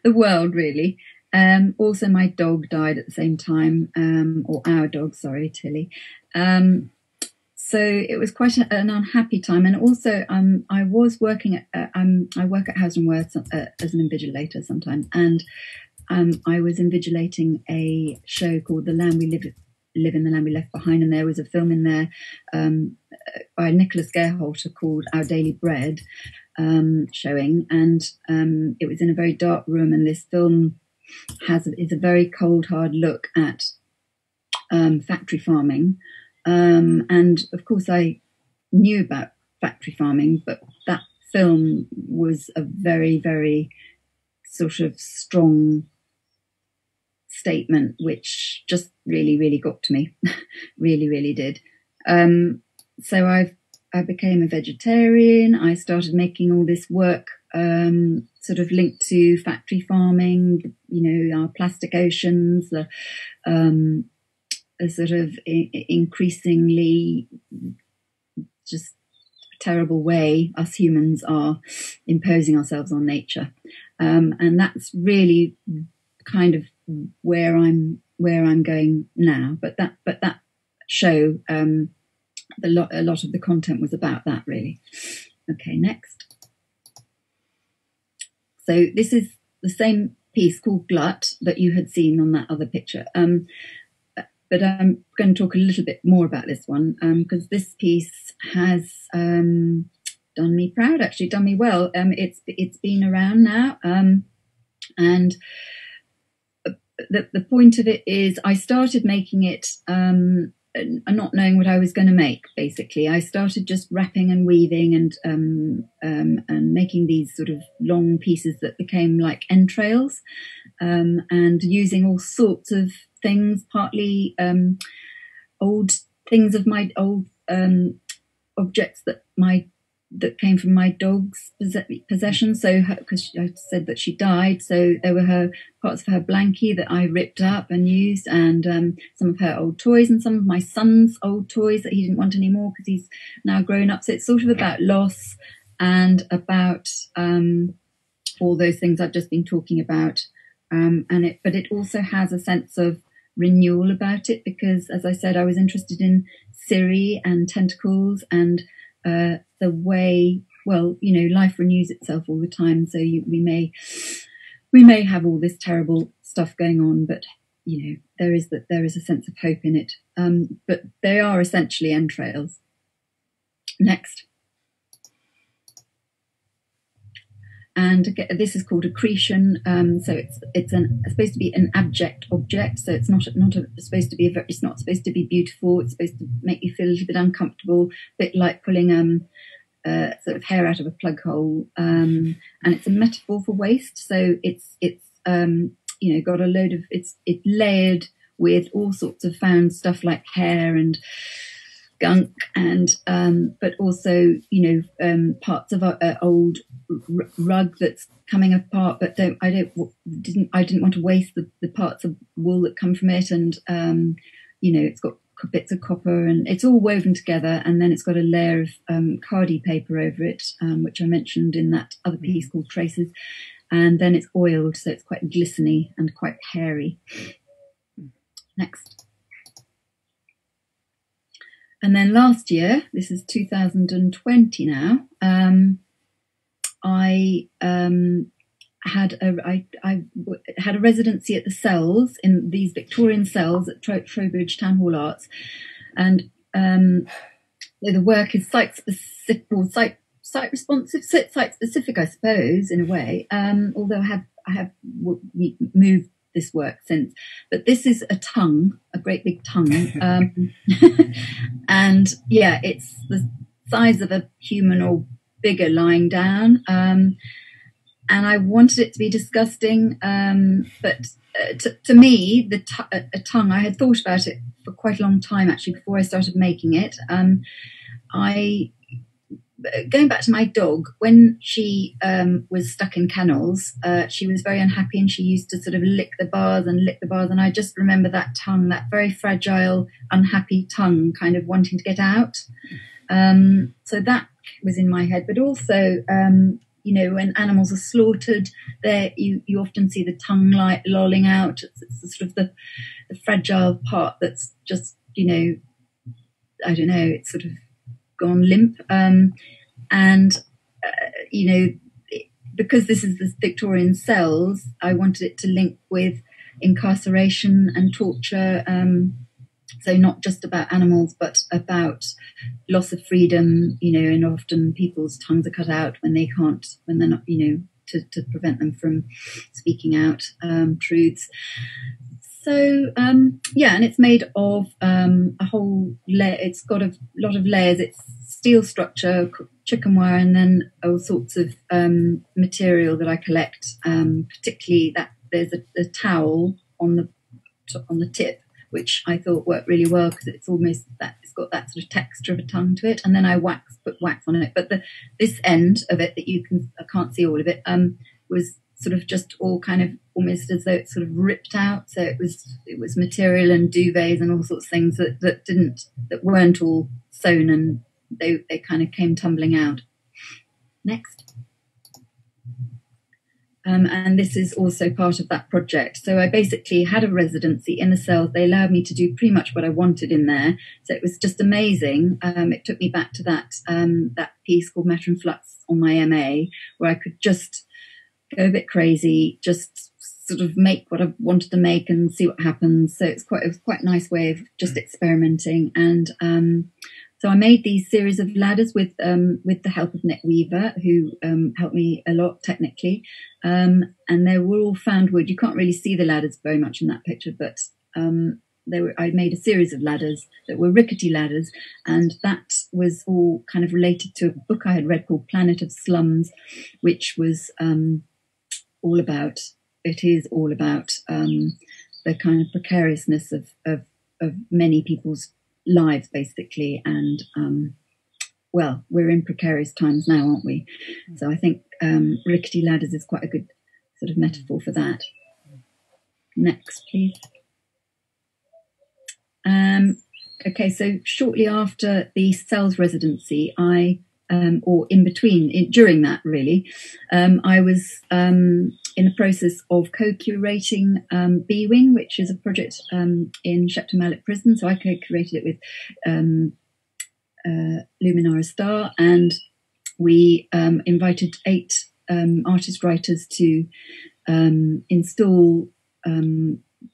the, world, really. Um, also, my dog died at the same time, um, or our dog, sorry, Tilly. So it was quite an unhappy time. And also, um, I was working at, uh, um, I work at Hauser & Wirth uh, as an invigilator sometimes, and um, I was invigilating a show called The Land We Live Live in the Land We Left Behind, and there was a film in there um, by Nikolaus Geyrhalter called Our Daily Bread um, showing, and um, it was in a very dark room, and this film has is a very cold, hard look at factory farming. Um, and of course, I knew about factory farming, but that film was a very, very sort of strong statement, which just really, really got to me. [LAUGHS] really, really did. Um, so I I became a vegetarian. I started making all this work um, sort of linked to factory farming, you know, our plastic oceans, the um, a sort of increasingly just terrible way us humans are imposing ourselves on nature, um, and that's really kind of where I'm where I'm going now. But that but that show um, the lot a lot of the content was about that really. Okay, next. So this is the same piece called Glut that you had seen on that other picture. Um, but I'm going to talk a little bit more about this one because um, this piece has um, done me proud, actually done me well. Um, it's it's been around now, um, and the the point of it is, I started making it um, not knowing what I was going to make. Basically, I started just wrapping and weaving and um, and making these sort of long pieces that became like entrails, and using all sorts of things, partly um, old things of my old um, objects that my that came from my dog's possession. So, because I said that she died, so there were her parts of her blankie that I ripped up and used, and um, some of her old toys, and some of my son's old toys that he didn't want anymore because he's now grown up. So it's sort of about loss and about um, all those things I've just been talking about. Um, and it, but it also has a sense of renewal about it because, as I said, I was interested in Cirri and tentacles and uh, the way, well, you know, life renews itself all the time. So you, we may we may have all this terrible stuff going on, but you know, there is that there is a sense of hope in it. Um, but they are essentially entrails. Next. And this is called accretion. Um, so it's it's, an, it's supposed to be an abject object. So it's not not a, supposed to be a, it's not supposed to be beautiful. It's supposed to make you feel a little bit uncomfortable, a bit like pulling um, uh, sort of hair out of a plug hole, um, and it's a metaphor for waste. So it's it's um, you know got a load of it's it layered with all sorts of found stuff like hair and gunk and um, but also you know um, parts of an old r- rug that's coming apart but don't i don't didn't i didn't want to waste the, the parts of wool that come from it and um, you know it's got bits of copper and it's all woven together and then it's got a layer of um, khadi paper over it um, which i mentioned in that other piece called traces. And then it's oiled so it's quite glistening and quite hairy. Next and then last year, this is 2020 now, um, I um, had a I, I had a residency at the cells in these Victorian cells at Tro- Trowbridge Town Hall Arts, and um, the work is site specific or site site responsive, site specific, I suppose, in a way. Um, although I have I have moved this work since. But this is a tongue, a great big tongue. [LAUGHS] Um, [LAUGHS] and yeah, it's the size of a human or bigger lying down. Um, and I wanted it to be disgusting. Um, but uh, to, to, me, the t- a tongue, I had thought about it for quite a long time actually before I started making it. Um, I going back to my dog, when she um, was stuck in kennels, uh, she was very unhappy and she used to sort of lick the bars and lick the bars. And I just remember that tongue, that very fragile, unhappy tongue, kind of wanting to get out. Um, so that was in my head. But also, um, you know, when animals are slaughtered, there you, you often see the tongue light lolling out. It's, it's sort of the, the fragile part that's just, you know, I don't know, it's sort of gone limp. Um, and, uh, you know, because this is the Victorian cells, I wanted it to link with incarceration and torture. Um, so not just about animals, but about loss of freedom, you know, and often people's tongues are cut out when they can't, when they're not, you know, to, to prevent them from speaking out um, truths. So um, yeah, and it's made of um, a whole layer. It's got a lot of layers. It's steel structure, chicken wire, and then all sorts of um, material that I collect. Um, particularly that there's a, a, towel on the on the tip, which I thought worked really well because it's almost that it's got that sort of texture of a tongue to it. And then I wax put wax on it. But the this end of it that you can I can't see all of it um, was sort of just all kind of almost as though it sort of ripped out. So it was it was material and duvets and all sorts of things that, that didn't that weren't all sewn and they they kind of came tumbling out. Next. Um, and this is also part of that project. So I basically had a residency in the cells. They allowed me to do pretty much what I wanted in there. So it was just amazing. Um, it took me back to that um, that piece called Matter and Flux on my MA, where I could just go a bit crazy, just sort of make what I wanted to make and see what happens. So it's quite it was quite a nice way of just experimenting. And um, so I made these series of ladders with um, with the help of Nick Weaver, who um, helped me a lot technically. Um, and they were all found wood. You can't really see the ladders very much in that picture, but um, they were, I made a series of ladders that were rickety ladders, and that was all kind of related to a book I had read called Planet of Slums, which was um, all about it is all about um, the kind of precariousness of, of, of many people's lives, basically. And um, well, we're in precarious times now, aren't we? So I think um, rickety ladders is quite a good sort of metaphor for that. Next, please. Um, okay, so shortly after the cells residency, I um, or in between, in, during that really, um, I was um, in the process of co-curating um, B Wing, which is a project um, in Shepton Mallet Prison. So I co-curated it with um, uh, Luminara Star, and we invited eight artist writers to install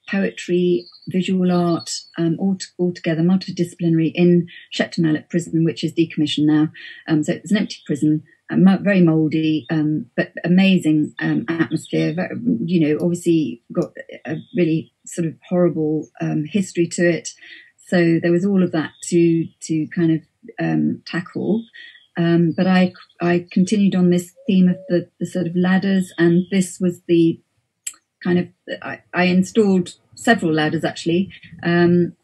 poetry, visual art, um, all, all together, multidisciplinary in Shepton Mallet Prison, which is decommissioned now. Um, so it's an empty prison, um, very mouldy, um, but amazing um, atmosphere. Very, you know, obviously got a really sort of horrible um, history to it. So there was all of that to to kind of tackle. Um, but I I continued on this theme of the, the sort of ladders, and this was the kind of I, I installed several ladders actually. Um,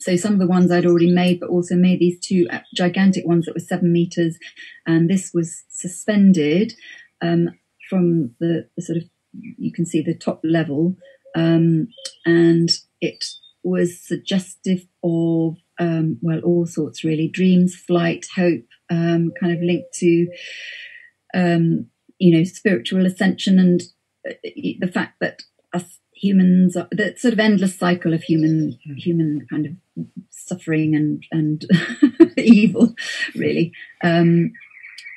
so some of the ones I'd already made, but also made these two gigantic ones that were seven meters, and this was suspended um, from the, the, sort of you can see the top level, um, and it was suggestive of um, well all sorts really. Dreams, flight, hope, um, kind of linked to um, you know spiritual ascension and uh, the fact that us humans are, the sort of endless cycle of human human kind of suffering and and [LAUGHS] evil really. Um,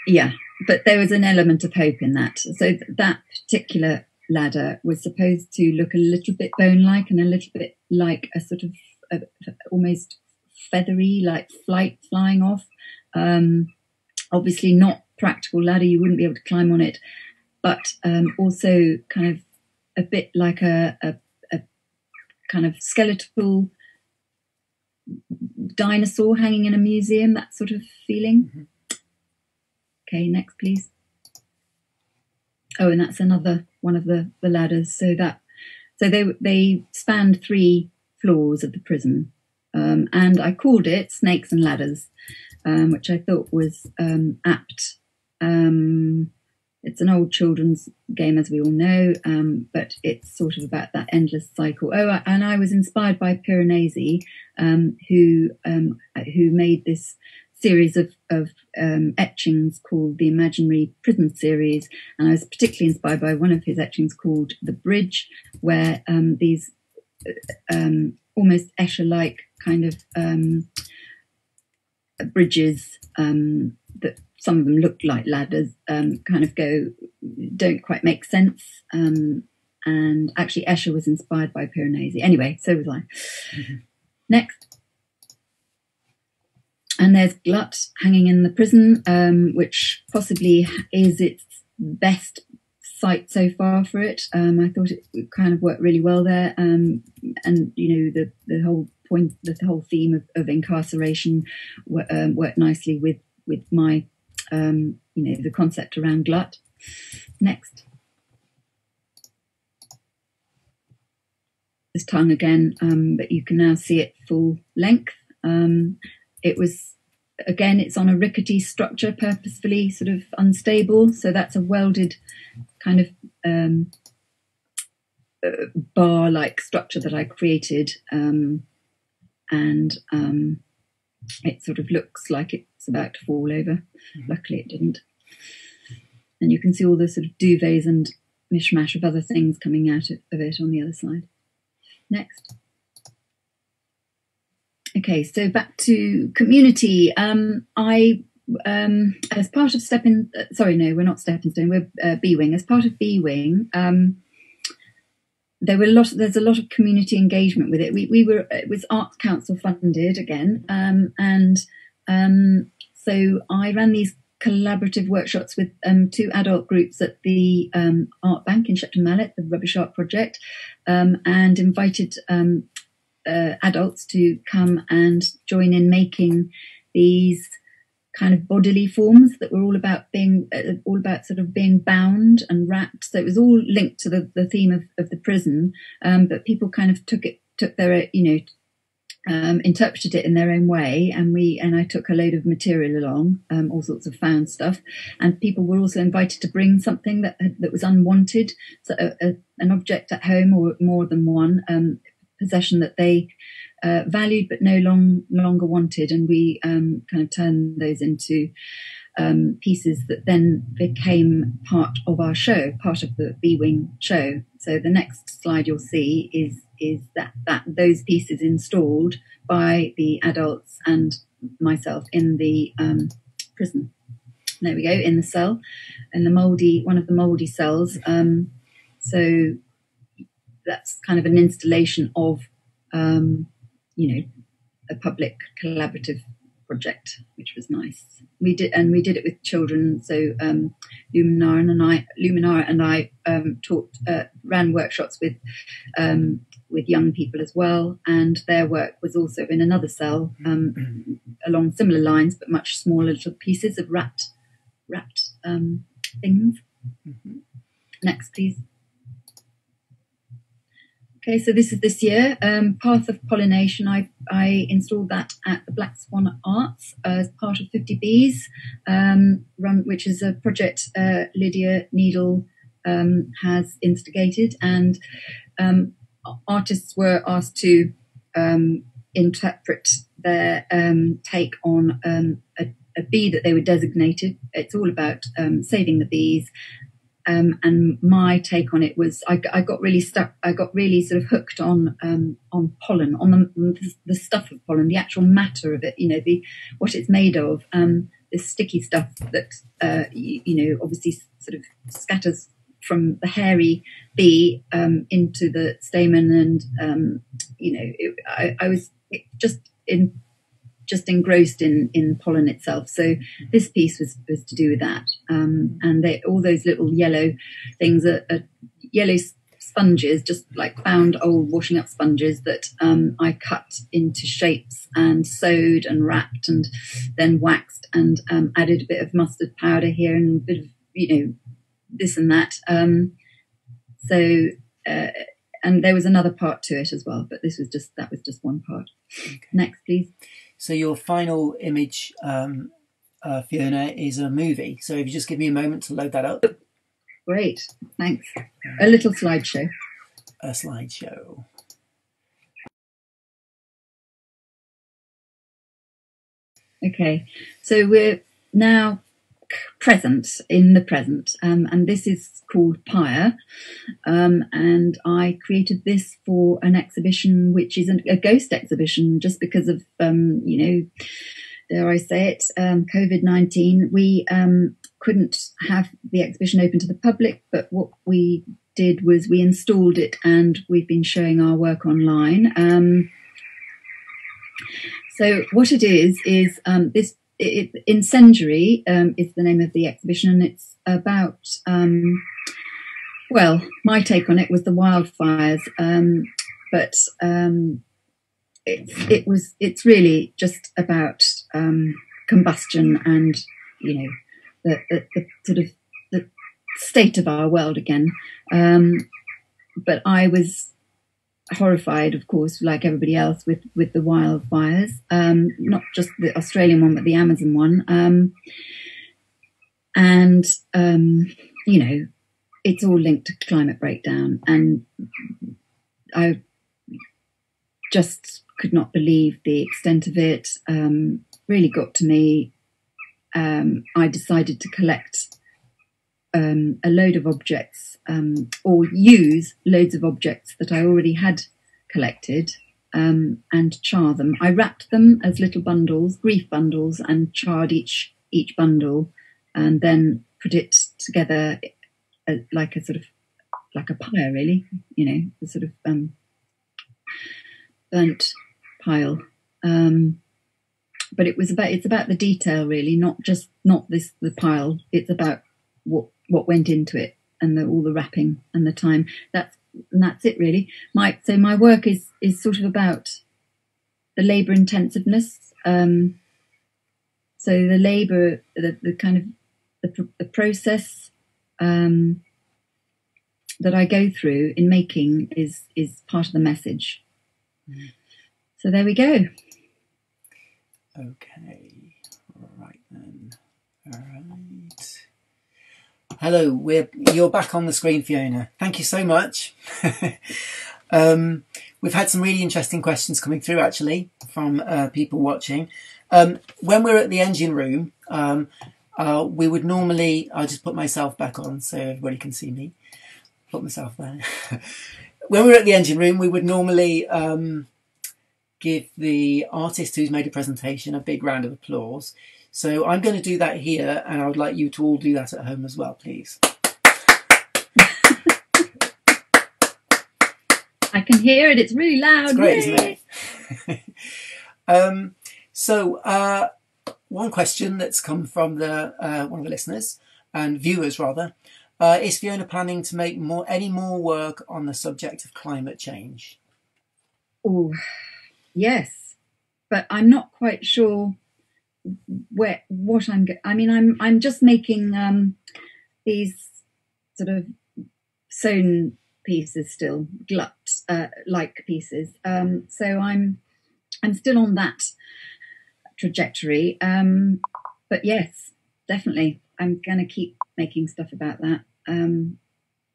yeah but there was an element of hope in that. So that particular ladder was supposed to look a little bit bone like and a little bit like a sort of a, almost feathery like flight flying off. Um, obviously not practical ladder you wouldn't be able to climb on it but um, also kind of a bit like a, a, a kind of skeletal dinosaur hanging in a museum, that sort of feeling. Mm-hmm. Okay, next, please. Oh, and that's another one of the, the ladders. So that so they they spanned three floors of the prison, um, and I called it Snakes and Ladders, um, which I thought was um, apt. Um, it's an old children's game, as we all know, um, but it's sort of about that endless cycle. Oh, and I was inspired by Piranesi, um, who um, who made this series of, of um, etchings called the Imaginary Prison Series, and I was particularly inspired by one of his etchings called The Bridge, where um, these uh, um, almost Escher-like kind of bridges that some of them look like ladders, um, kind of go, don't quite make sense. Um, and actually, Escher was inspired by Piranesi. Anyway, so was I. Mm-hmm. Next. And there's Glut hanging in the prison, um, which possibly is its best site so far for it. Um, I thought it kind of worked really well there. Um, and, you know, the, the whole point, the whole theme of, of incarceration um, worked nicely with, with my um, you know, the concept around glut. Next. This tongue again, um, but you can now see it full length. Um, it was, again, it's on a rickety structure, purposefully sort of unstable. So that's a welded kind of um, uh, bar like structure that I created. Um, and um, it sort of looks like it's about to fall over. Mm-hmm. Luckily, it didn't. And you can see all the sort of duvets and mishmash of other things coming out of it on the other side. Next. Okay, so back to community. Um, I, um, as part of Stepping, uh, sorry, no, we're not Stepping Stone, we're uh, B Wing. As part of B Wing, um, there were a lot. There's a lot of community engagement with it. We we were it was Arts Council funded again, um, and um, so I ran these collaborative workshops with um, two adult groups at the um, Art Bank in Shepton Mallet, the Rubbish Art Project, um, and invited um, uh, adults to come and join in making these kind of bodily forms that were all about being uh, all about sort of being bound and wrapped. So it was all linked to the, the theme of, of the prison, um, but people kind of took it took their you know um, interpreted it in their own way, and we and I took a load of material along, um, all sorts of found stuff, and people were also invited to bring something that that was unwanted, so a, a, an object at home or more than one um, possession that they uh, valued but no long, no longer wanted. And we um, kind of turned those into um, pieces that then became part of our show, part of the B Wing show. So the next slide you'll see is is that that those pieces installed by the adults and myself in the um, prison. There we go in the cell, in the mouldy one of the mouldy cells. Um, so that's kind of an installation of um, you know, a public collaborative project, which was nice. We did, and we did it with children. So um, Luminara and I, Luminara and I um, taught, uh, ran workshops with um, with young people as well, and their work was also in another cell um, along similar lines, but much smaller little pieces of wrapped wrapped um, things. Mm-hmm. Next, please. Okay, so this is this year. Um, Path of Pollination, I, I installed that at the Black Swan Arts as part of 50 Bees, um, run, which is a project uh, Lydia Needle um, has instigated. And um, artists were asked to um, interpret their um, take on a, a, bee that they were designated. It's all about saving the bees um, and my take on it was I, I, got really stuck. I got really sort of hooked on um, on pollen, on the, the stuff of pollen, the actual matter of it. You know, the what it's made of. Um, this sticky stuff that uh, you, you, know obviously sort of scatters from the hairy bee um, into the stamen, and um, you know, it, I, I was just in just engrossed in in pollen itself. So this piece was was to do with that, um, and they, all those little yellow things are, are, yellow sponges, just like found old washing up sponges that um, I cut into shapes and sewed and wrapped and then waxed and um, added a bit of mustard powder here and a bit of you know this and that. Um, so. Uh, and there was another part to it as well, but this was just that was just one part. Okay. Next, please. So your final image, um, uh, Fiona, is a movie. So if you just give me a moment to load that up. Great, thanks. A little slideshow. A slideshow. Okay, so we're now present in the present, um, and this is called Pyre. Um, and I created this for an exhibition, which is an, a ghost exhibition, just because of um, you know, dare I say it, um, COVID nineteen. We um, couldn't have the exhibition open to the public, but what we did was we installed it, and we've been showing our work online. Um, so what it is is this it, Incendiary um, is the name of the exhibition, and it's about, um, well, my take on it was the wildfires, um, but um, it, it was it's really just about um, combustion and you know the, the, the, sort of the state of our world again. Um, but I was horrified, of course, like everybody else, with with the wildfires. Um, not just the Australian one, but the Amazon one. Um, and um, you know, it's all linked to climate breakdown, and I just could not believe the extent of it. Um, really got to me. Um, I decided to collect um, a load of objects um, or use loads of objects that I already had collected um, and char them. I wrapped them as little bundles, grief bundles, and charred each each bundle, and then put it together uh, like a sort of like a pyre, really. You know, the sort of um, burnt pile. Um, but it was about it's about the detail, really, not just not this the pile. It's about what what went into it and the, all the wrapping and the time. That's and that's it really. My so my work is is sort of about the labour intensiveness. Um, so the labour, the, the kind of the, the process um, that I go through in making is is part of the message. Mm. So there we go. Okay, right then. All right. Hello, we're you're back on the screen, Fiona. Thank you so much. [LAUGHS] um, we've had some really interesting questions coming through actually from uh, people watching. Um, when we're at the engine room, um, uh, we would normally I'll just put myself back on so everybody can see me. Put myself there. [LAUGHS] when we're at the engine room, we would normally um, give the artist who's made a presentation a big round of applause. So I'm going to do that here, and I would like you to all do that at home as well, please. I can hear it. It's really loud. It's great, Yay! isn't it? [LAUGHS] um, so, uh, one question that's come from the uh, one of the listeners and viewers rather uh, is Fiona planning to make more any more work on the subject of climate change? Oh, yes, but I'm not quite sure where what I'm. I mean, I'm I'm just making um, these sort of sewn pieces still, glut uh, like pieces. Um, so I'm I'm still on that trajectory. Um, but yes, definitely, I'm going to keep making stuff about that. Um,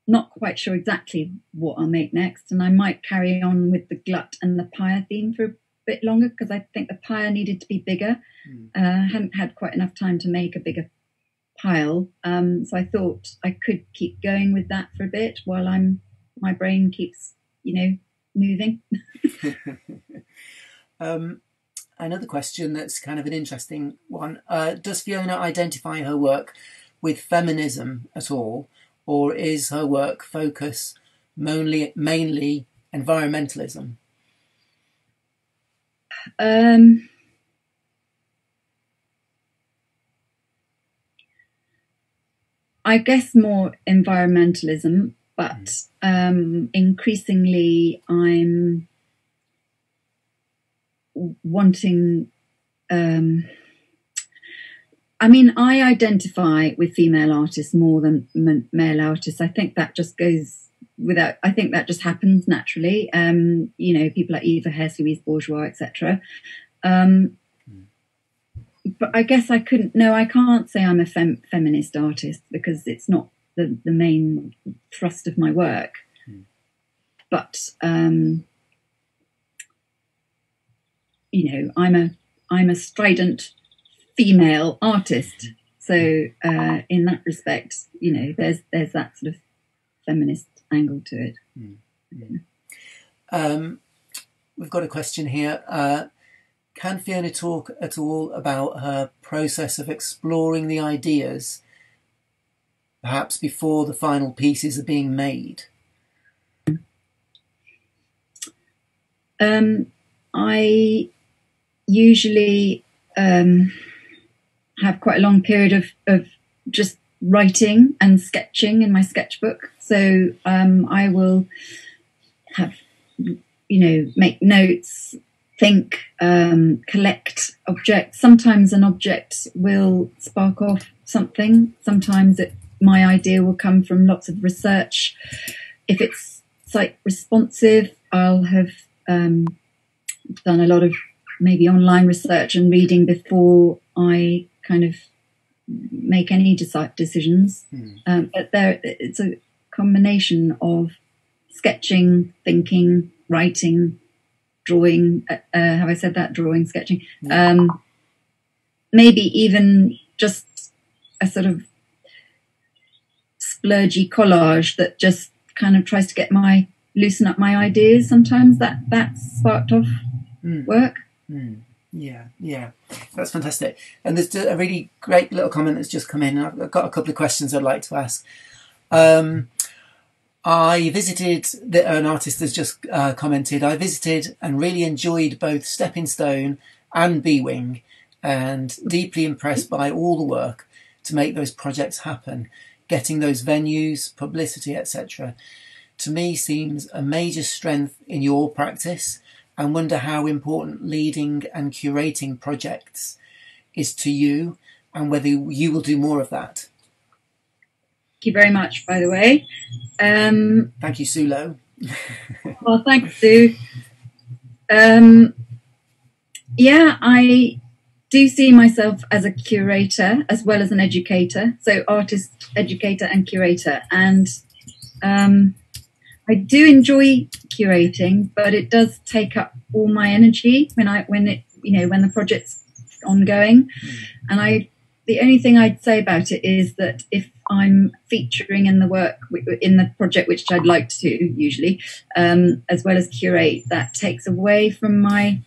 not quite sure exactly what I'll make next, and I might carry on with the glut and the pyre theme for bit longer because I think the pyre needed to be bigger. Mm. Uh, I hadn't had quite enough time to make a bigger pile, um, so I thought I could keep going with that for a bit while I'm my brain keeps you know moving. [LAUGHS] [LAUGHS] um, another question that's kind of an interesting one: uh, Does Fiona identify her work with feminism at all? or is her work focus mainly, mainly environmentalism? Um, I guess more environmentalism, but um, increasingly I'm wanting um, I mean, I identify with female artists more than m- male artists. I think that just goes without. I think that just happens naturally. Um, you know, people like Eva Hesse, Louise Bourgeois, etc. Um, but I guess I couldn't. No, I can't say I'm a fem- feminist artist because it's not the the main thrust of my work. Mm. But um, you know, I'm a I'm a strident female artist. So uh, in that respect, you know, there's there's that sort of feminist angle to it. Mm. Um, we've got a question here. Uh, can Fiona talk at all about her process of exploring the ideas, perhaps before the final pieces are being made? Um, I usually um, have quite a long period of, of just writing and sketching in my sketchbook. So um, I will have, you know, make notes, think, um, collect objects. Sometimes an object will spark off something. Sometimes it, my idea will come from lots of research. If it's site responsive, I'll have um, done a lot of maybe online research and reading before I kind of make any decisions. Mm. Um, but there, it's a combination of sketching, thinking, writing, drawing. Uh, uh, have I said that? Drawing, sketching. Um, maybe even just a sort of splurgy collage that just kind of tries to get my loosen up my ideas. Sometimes that that's sparked off mm. work. Mm. Yeah, yeah, that's fantastic. And there's a really great little comment that's just come in. I've got a couple of questions I'd like to ask. Um, I visited, the, an artist has just uh, commented, I visited and really enjoyed both Stepping Stone and B Wing and deeply impressed by all the work to make those projects happen, getting those venues, publicity, etc. To me seems a major strength in your practice and wonder how important leading and curating projects is to you and whether you will do more of that. Thank you very much, by the way. Um, Thank you, Sulo. [LAUGHS] well, thanks, Sue. Um, yeah, I do see myself as a curator as well as an educator. So, artist, educator, and curator. And um, I do enjoy curating, but it does take up all my energy when I when it you know when the project's ongoing. Mm. And I the only thing I'd say about it is that if I'm featuring in the work in the project, which I'd like to usually, um, as well as curate, that takes away from my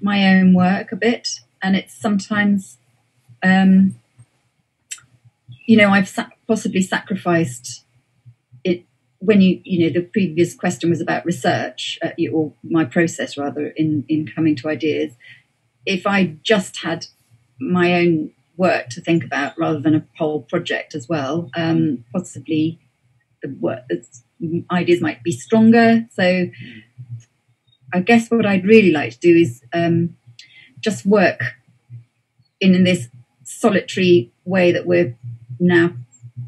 my own work a bit, and it's sometimes, um, you know, I've sa- possibly sacrificed it when you you know the previous question was about research uh, or my process rather in in coming to ideas. If i just had my own work to think about rather than a whole project as well um, possibly the work ideas might be stronger so I guess what I'd really like to do is um, just work in, in this solitary way that we're now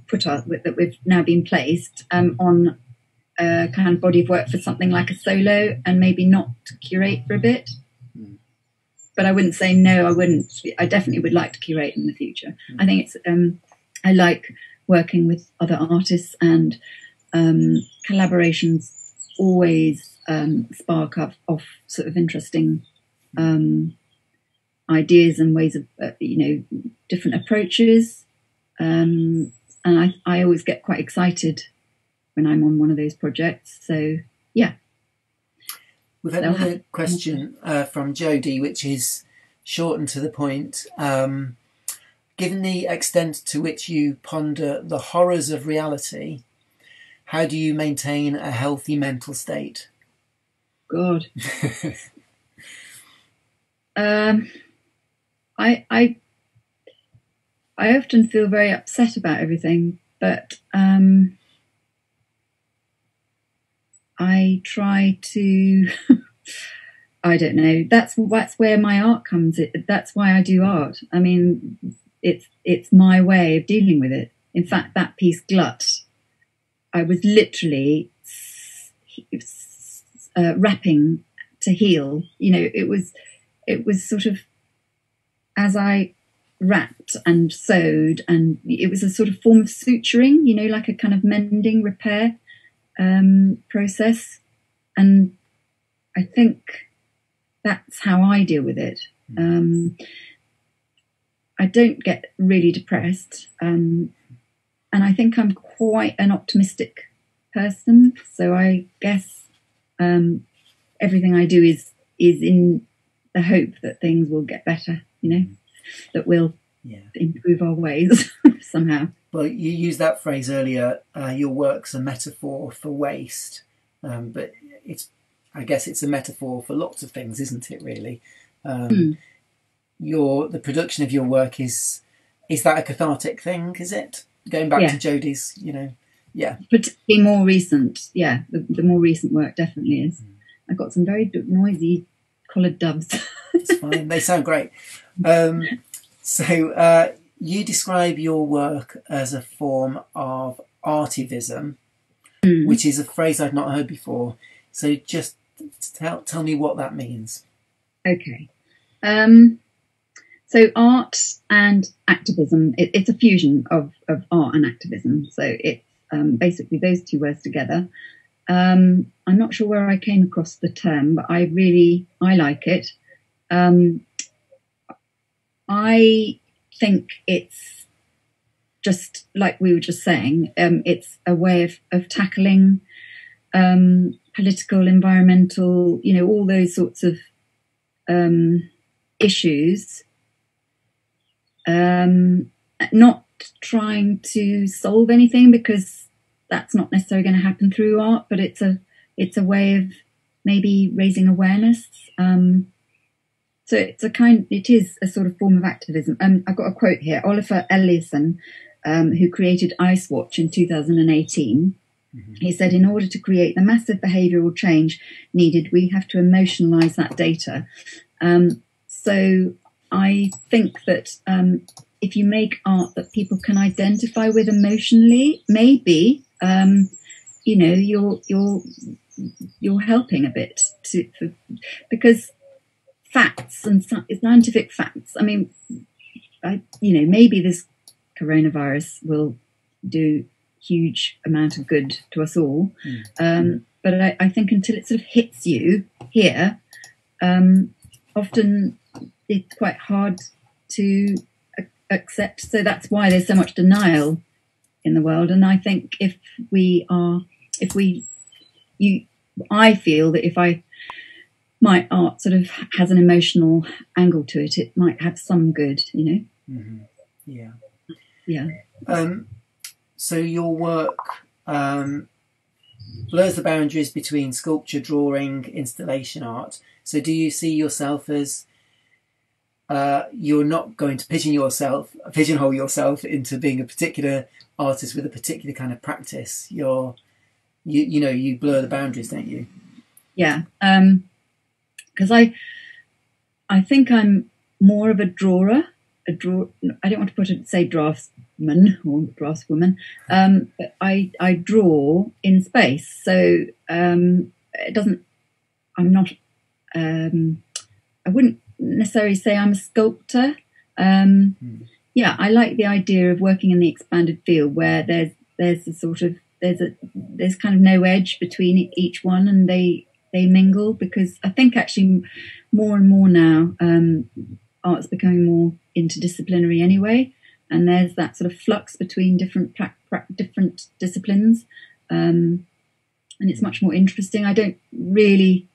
put that we've now been placed um, on a kind of body of work for something like a solo and maybe not curate for a bit. But I wouldn't say no. I wouldn't. I definitely would like to curate in the future. I think it's. Um, I like working with other artists and um, collaborations always um, spark up off sort of interesting um, ideas and ways of uh, you know different approaches um, and I, I always get quite excited when I'm on one of those projects so yeah We've had another question uh, from Jodie, which is short and to the point. Um, given the extent to which you ponder the horrors of reality, how do you maintain a healthy mental state? God [LAUGHS] um, I I I often feel very upset about everything, but um, I try to. [LAUGHS] I don't know. That's that's where my art comes. in. That's why I do art. I mean, it's it's my way of dealing with it. In fact, that piece, glut, I was literally uh, wrapping to heal. You know, it was it was sort of as I wrapped and sewed, and it was a sort of form of suturing. You know, like a kind of mending repair um, process, and I think that's how I deal with it. Um, I don't get really depressed, um, and I think I'm quite an optimistic person. So I guess um, everything I do is is in the hope that things will get better. You know, that we'll Yeah. improve our ways [LAUGHS] somehow. Well, you used that phrase earlier. Uh, your work's a metaphor for waste, um, but it's, I guess, it's a metaphor for lots of things, isn't it? Really, um, Hmm. your the production of your work is is that a cathartic thing? Is it going back Yeah. to Jodie's? You know, yeah, Particularly more recent, yeah, the, the more recent work definitely is. I've got some very noisy collared doves. it's fine. they sound great. [LAUGHS] Um, so uh, you describe your work as a form of artivism, Hmm. which is a phrase I've not heard before. So just tell tell me what that means. Okay. Um, so art and activism, it, it's a fusion of, of art and activism. So it's um, basically those two words together. Um, I'm not sure where I came across the term, but I really, I like it. Um, I think it's just like we were just saying, um, it's a way of, of tackling um, political, environmental, you know, all those sorts of um, issues. Um, not trying to solve anything because that's not necessarily going to happen through art, but it's a it's a way of maybe raising awareness. Um, so it's a kind, it is a sort of form of activism. Um, I've got a quote here. Olafur Eliasson, um, who created Ice Watch in 2018, he said, in order to create the massive behavioural change needed, we have to emotionalise that data. Um, so I think that um, if you make art that people can identify with emotionally, maybe um, you know you're you're you're helping a bit to for, because facts and sci- scientific facts. I mean, I, you know, maybe this coronavirus will do huge amount of good to us all. Um, but I, I think until it sort of hits you here, um, often it's quite hard to accept. So that's why there's so much denial in the world. And I think if we are, if we, you, I feel that if I, my art sort of has an emotional angle to it, it might have some good, you know? hmm Yeah. Yeah. Um, so your work um, blurs the boundaries between sculpture, drawing, installation art. So do you see yourself as uh, you're not going to pigeon yourself, pigeonhole yourself into being a particular artist with a particular kind of practice? You're, you, you know, you blur the boundaries, don't you? Yeah. Um, because I I think I'm more of a drawer. A draw. I don't want to put it say draftsman or draftswoman. Um, but I I draw in space, so um, it doesn't. I'm not. Um, I wouldn't necessarily say I'm a sculptor. Um, Hmm. Yeah, I like the idea of working in the expanded field where there's there's a sort of there's a there's kind of no edge between each one, and they they mingle because I think actually more and more now um, art's becoming more interdisciplinary anyway, and there's that sort of flux between different pra- pra- different disciplines, um, and it's much more interesting. I don't really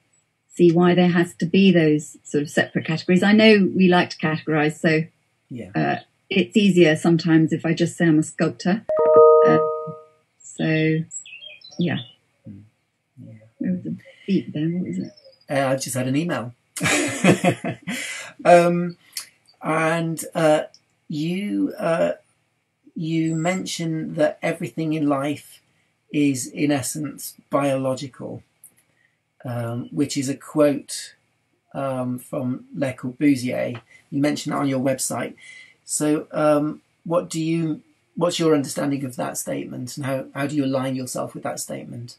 see why there has to be those sort of separate categories. I know we like to categorize, so Yeah. uh, it's easier sometimes if I just say I'm a sculptor. Uh, so, yeah. Yeah. What was it? Uh, I've just had an email. [LAUGHS] um, and uh, you uh, you mentioned that everything in life is in essence biological, um, which is a quote um, from Le Corbusier. You mentioned that on your website. So, um, what do you? What's your understanding of that statement, and how, how do you align yourself with that statement?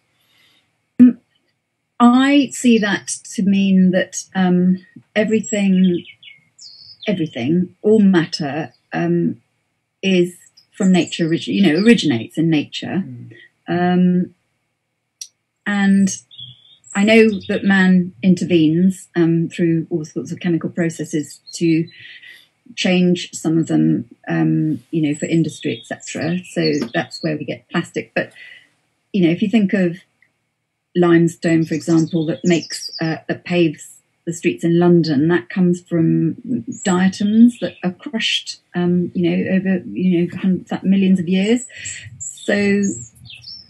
I see that to mean that um, everything, everything, all matter um, is from nature. You know, originates in nature, um, and I know that man intervenes um, through all sorts of chemical processes to change some of them, um, you know, for industry, etc. So that's where we get plastic. But you know, if you think of limestone, for example, that makes uh, that paves the streets in London, that comes from diatoms that are crushed, um, you know, over you know millions of years. So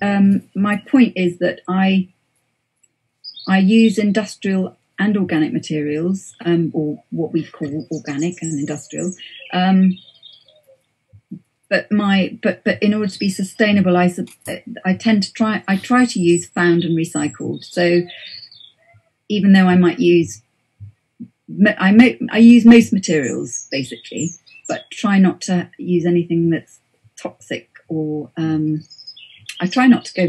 um, my point is that I I use industrial and organic materials, um, or what we call organic and industrial. But my but but in order to be sustainable, I I tend to try I try to use found and recycled. So even though I might use I mo- I use most materials basically, but try not to use anything that's toxic or um, I try not to go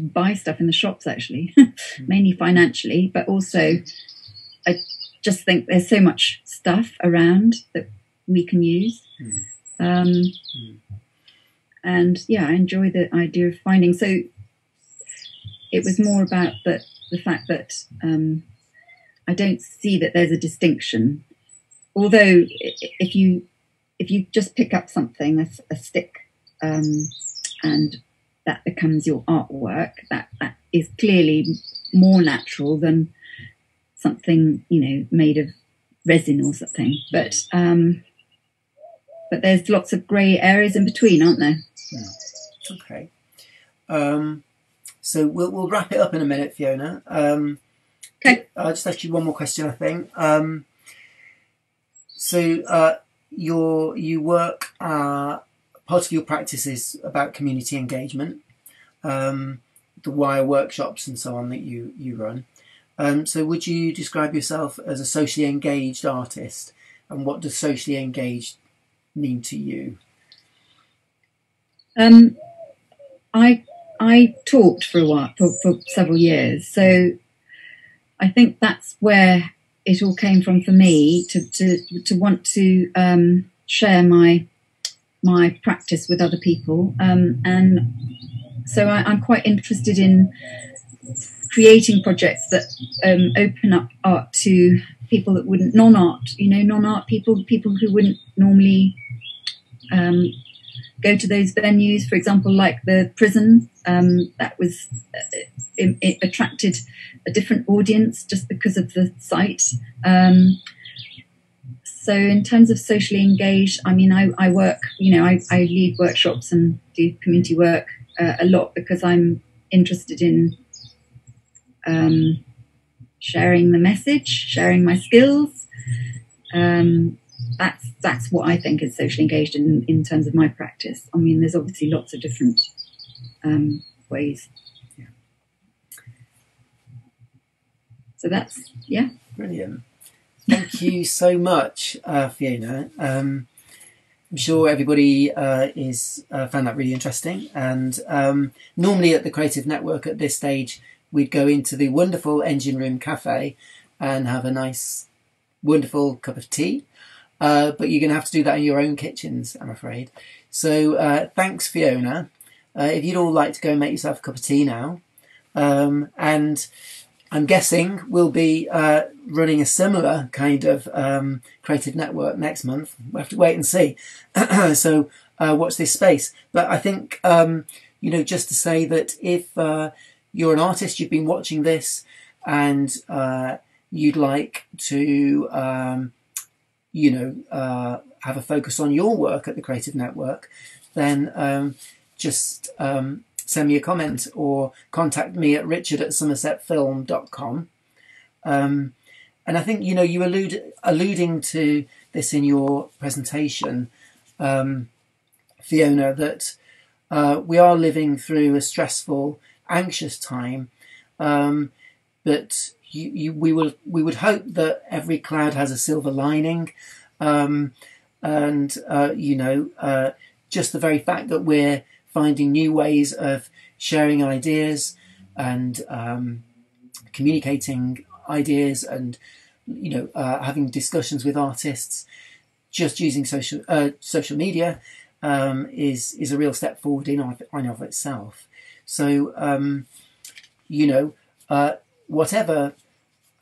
buy stuff in the shops actually, [LAUGHS] mainly financially, but also I just think there's so much stuff around that we can use. Um, and yeah, I enjoy the idea of finding. So it was more about the the fact that um, I don't see that there's a distinction. Although if you if you just pick up something, a, a stick, um, and that becomes your artwork, that that is clearly more natural than something you know made of resin or something. But um, but there's lots of grey areas in between, aren't there? Okay. Um, so we'll we'll wrap it up in a minute, Fiona. Um, Okay. I'll just ask you one more question, I think. Um, so uh, your you work uh, part of your practice is about community engagement, um, the wire workshops and so on that you you run. Um, so would you describe yourself as a socially engaged artist, and what does socially engaged mean to you? Um, I I taught for a while for, for several years, so I think that's where it all came from for me to to to want to um, share my my practice with other people, um, and so I, I'm quite interested in creating projects that um, open up art to people that wouldn't non-art, you know, non-art people, people who wouldn't normally um, go to those venues. For example, like the prison, um, that was uh, it, it attracted a different audience just because of the site. Um, so, in terms of socially engaged, I mean, I, I work, you know, I, I lead workshops and do community work uh, a lot because I'm interested in um, sharing the message, sharing my skills. Um, that's that's what I think is socially engaged in in terms of my practice. I mean, there's obviously lots of different um, ways. So that's yeah. Brilliant. Thank you so much, uh, Fiona. Um, I'm sure everybody uh, is uh, found that really interesting. And um, normally at the Creative Network at this stage, we'd go into the wonderful engine room cafe and have a nice, wonderful cup of tea. Uh, but you're going to have to do that in your own kitchens, I'm afraid. So uh, thanks, Fiona. Uh, if you'd all like to go and make yourself a cup of tea now, um, and I'm guessing we'll be uh, running a similar kind of um, creative network next month. We'll have to wait and see. [CLEARS THROAT] so uh, watch this space. But I think, um, you know, just to say that if uh, you're an artist, you've been watching this and you'd like to, um, you know, uh, have a focus on your work at the Creative Network, then um, just um, send me a comment or contact me at richard at somersetfilm.com. Um, and I think, you know, you allude, alluding to this in your presentation, um, Fiona, that uh, we are living through a stressful, anxious time. Um, but you, you, we will, we would hope that every cloud has a silver lining. Um, and, uh, you know, uh, just the very fact that we're finding new ways of sharing ideas and um, communicating ideas and you know uh, having discussions with artists just using social uh, social media um, is is a real step forward in in of itself so um, you know uh, whatever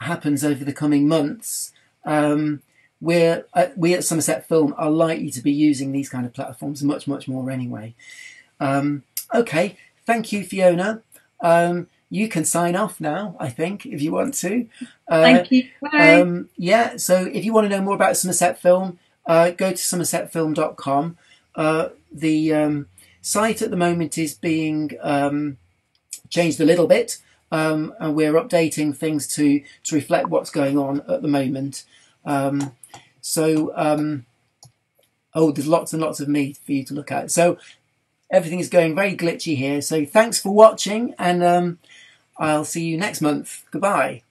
happens over the coming months um, we're uh, we at Somerset Film are likely to be using these kind of platforms much much more anyway um, okay, thank you, Fiona. Um, you can sign off now, I think, if you want to. Uh, Thank you. Bye. Um, yeah, so if you want to know more about Somerset Film, uh, go to somersetfilm.com. Uh, the um, site at the moment is being um, changed a little bit, um, and we're updating things to, to reflect what's going on at the moment. Um, so, um, oh, there's lots and lots of me for you to look at. So everything is going very glitchy here. So thanks for watching, and um, I'll see you next month. Goodbye.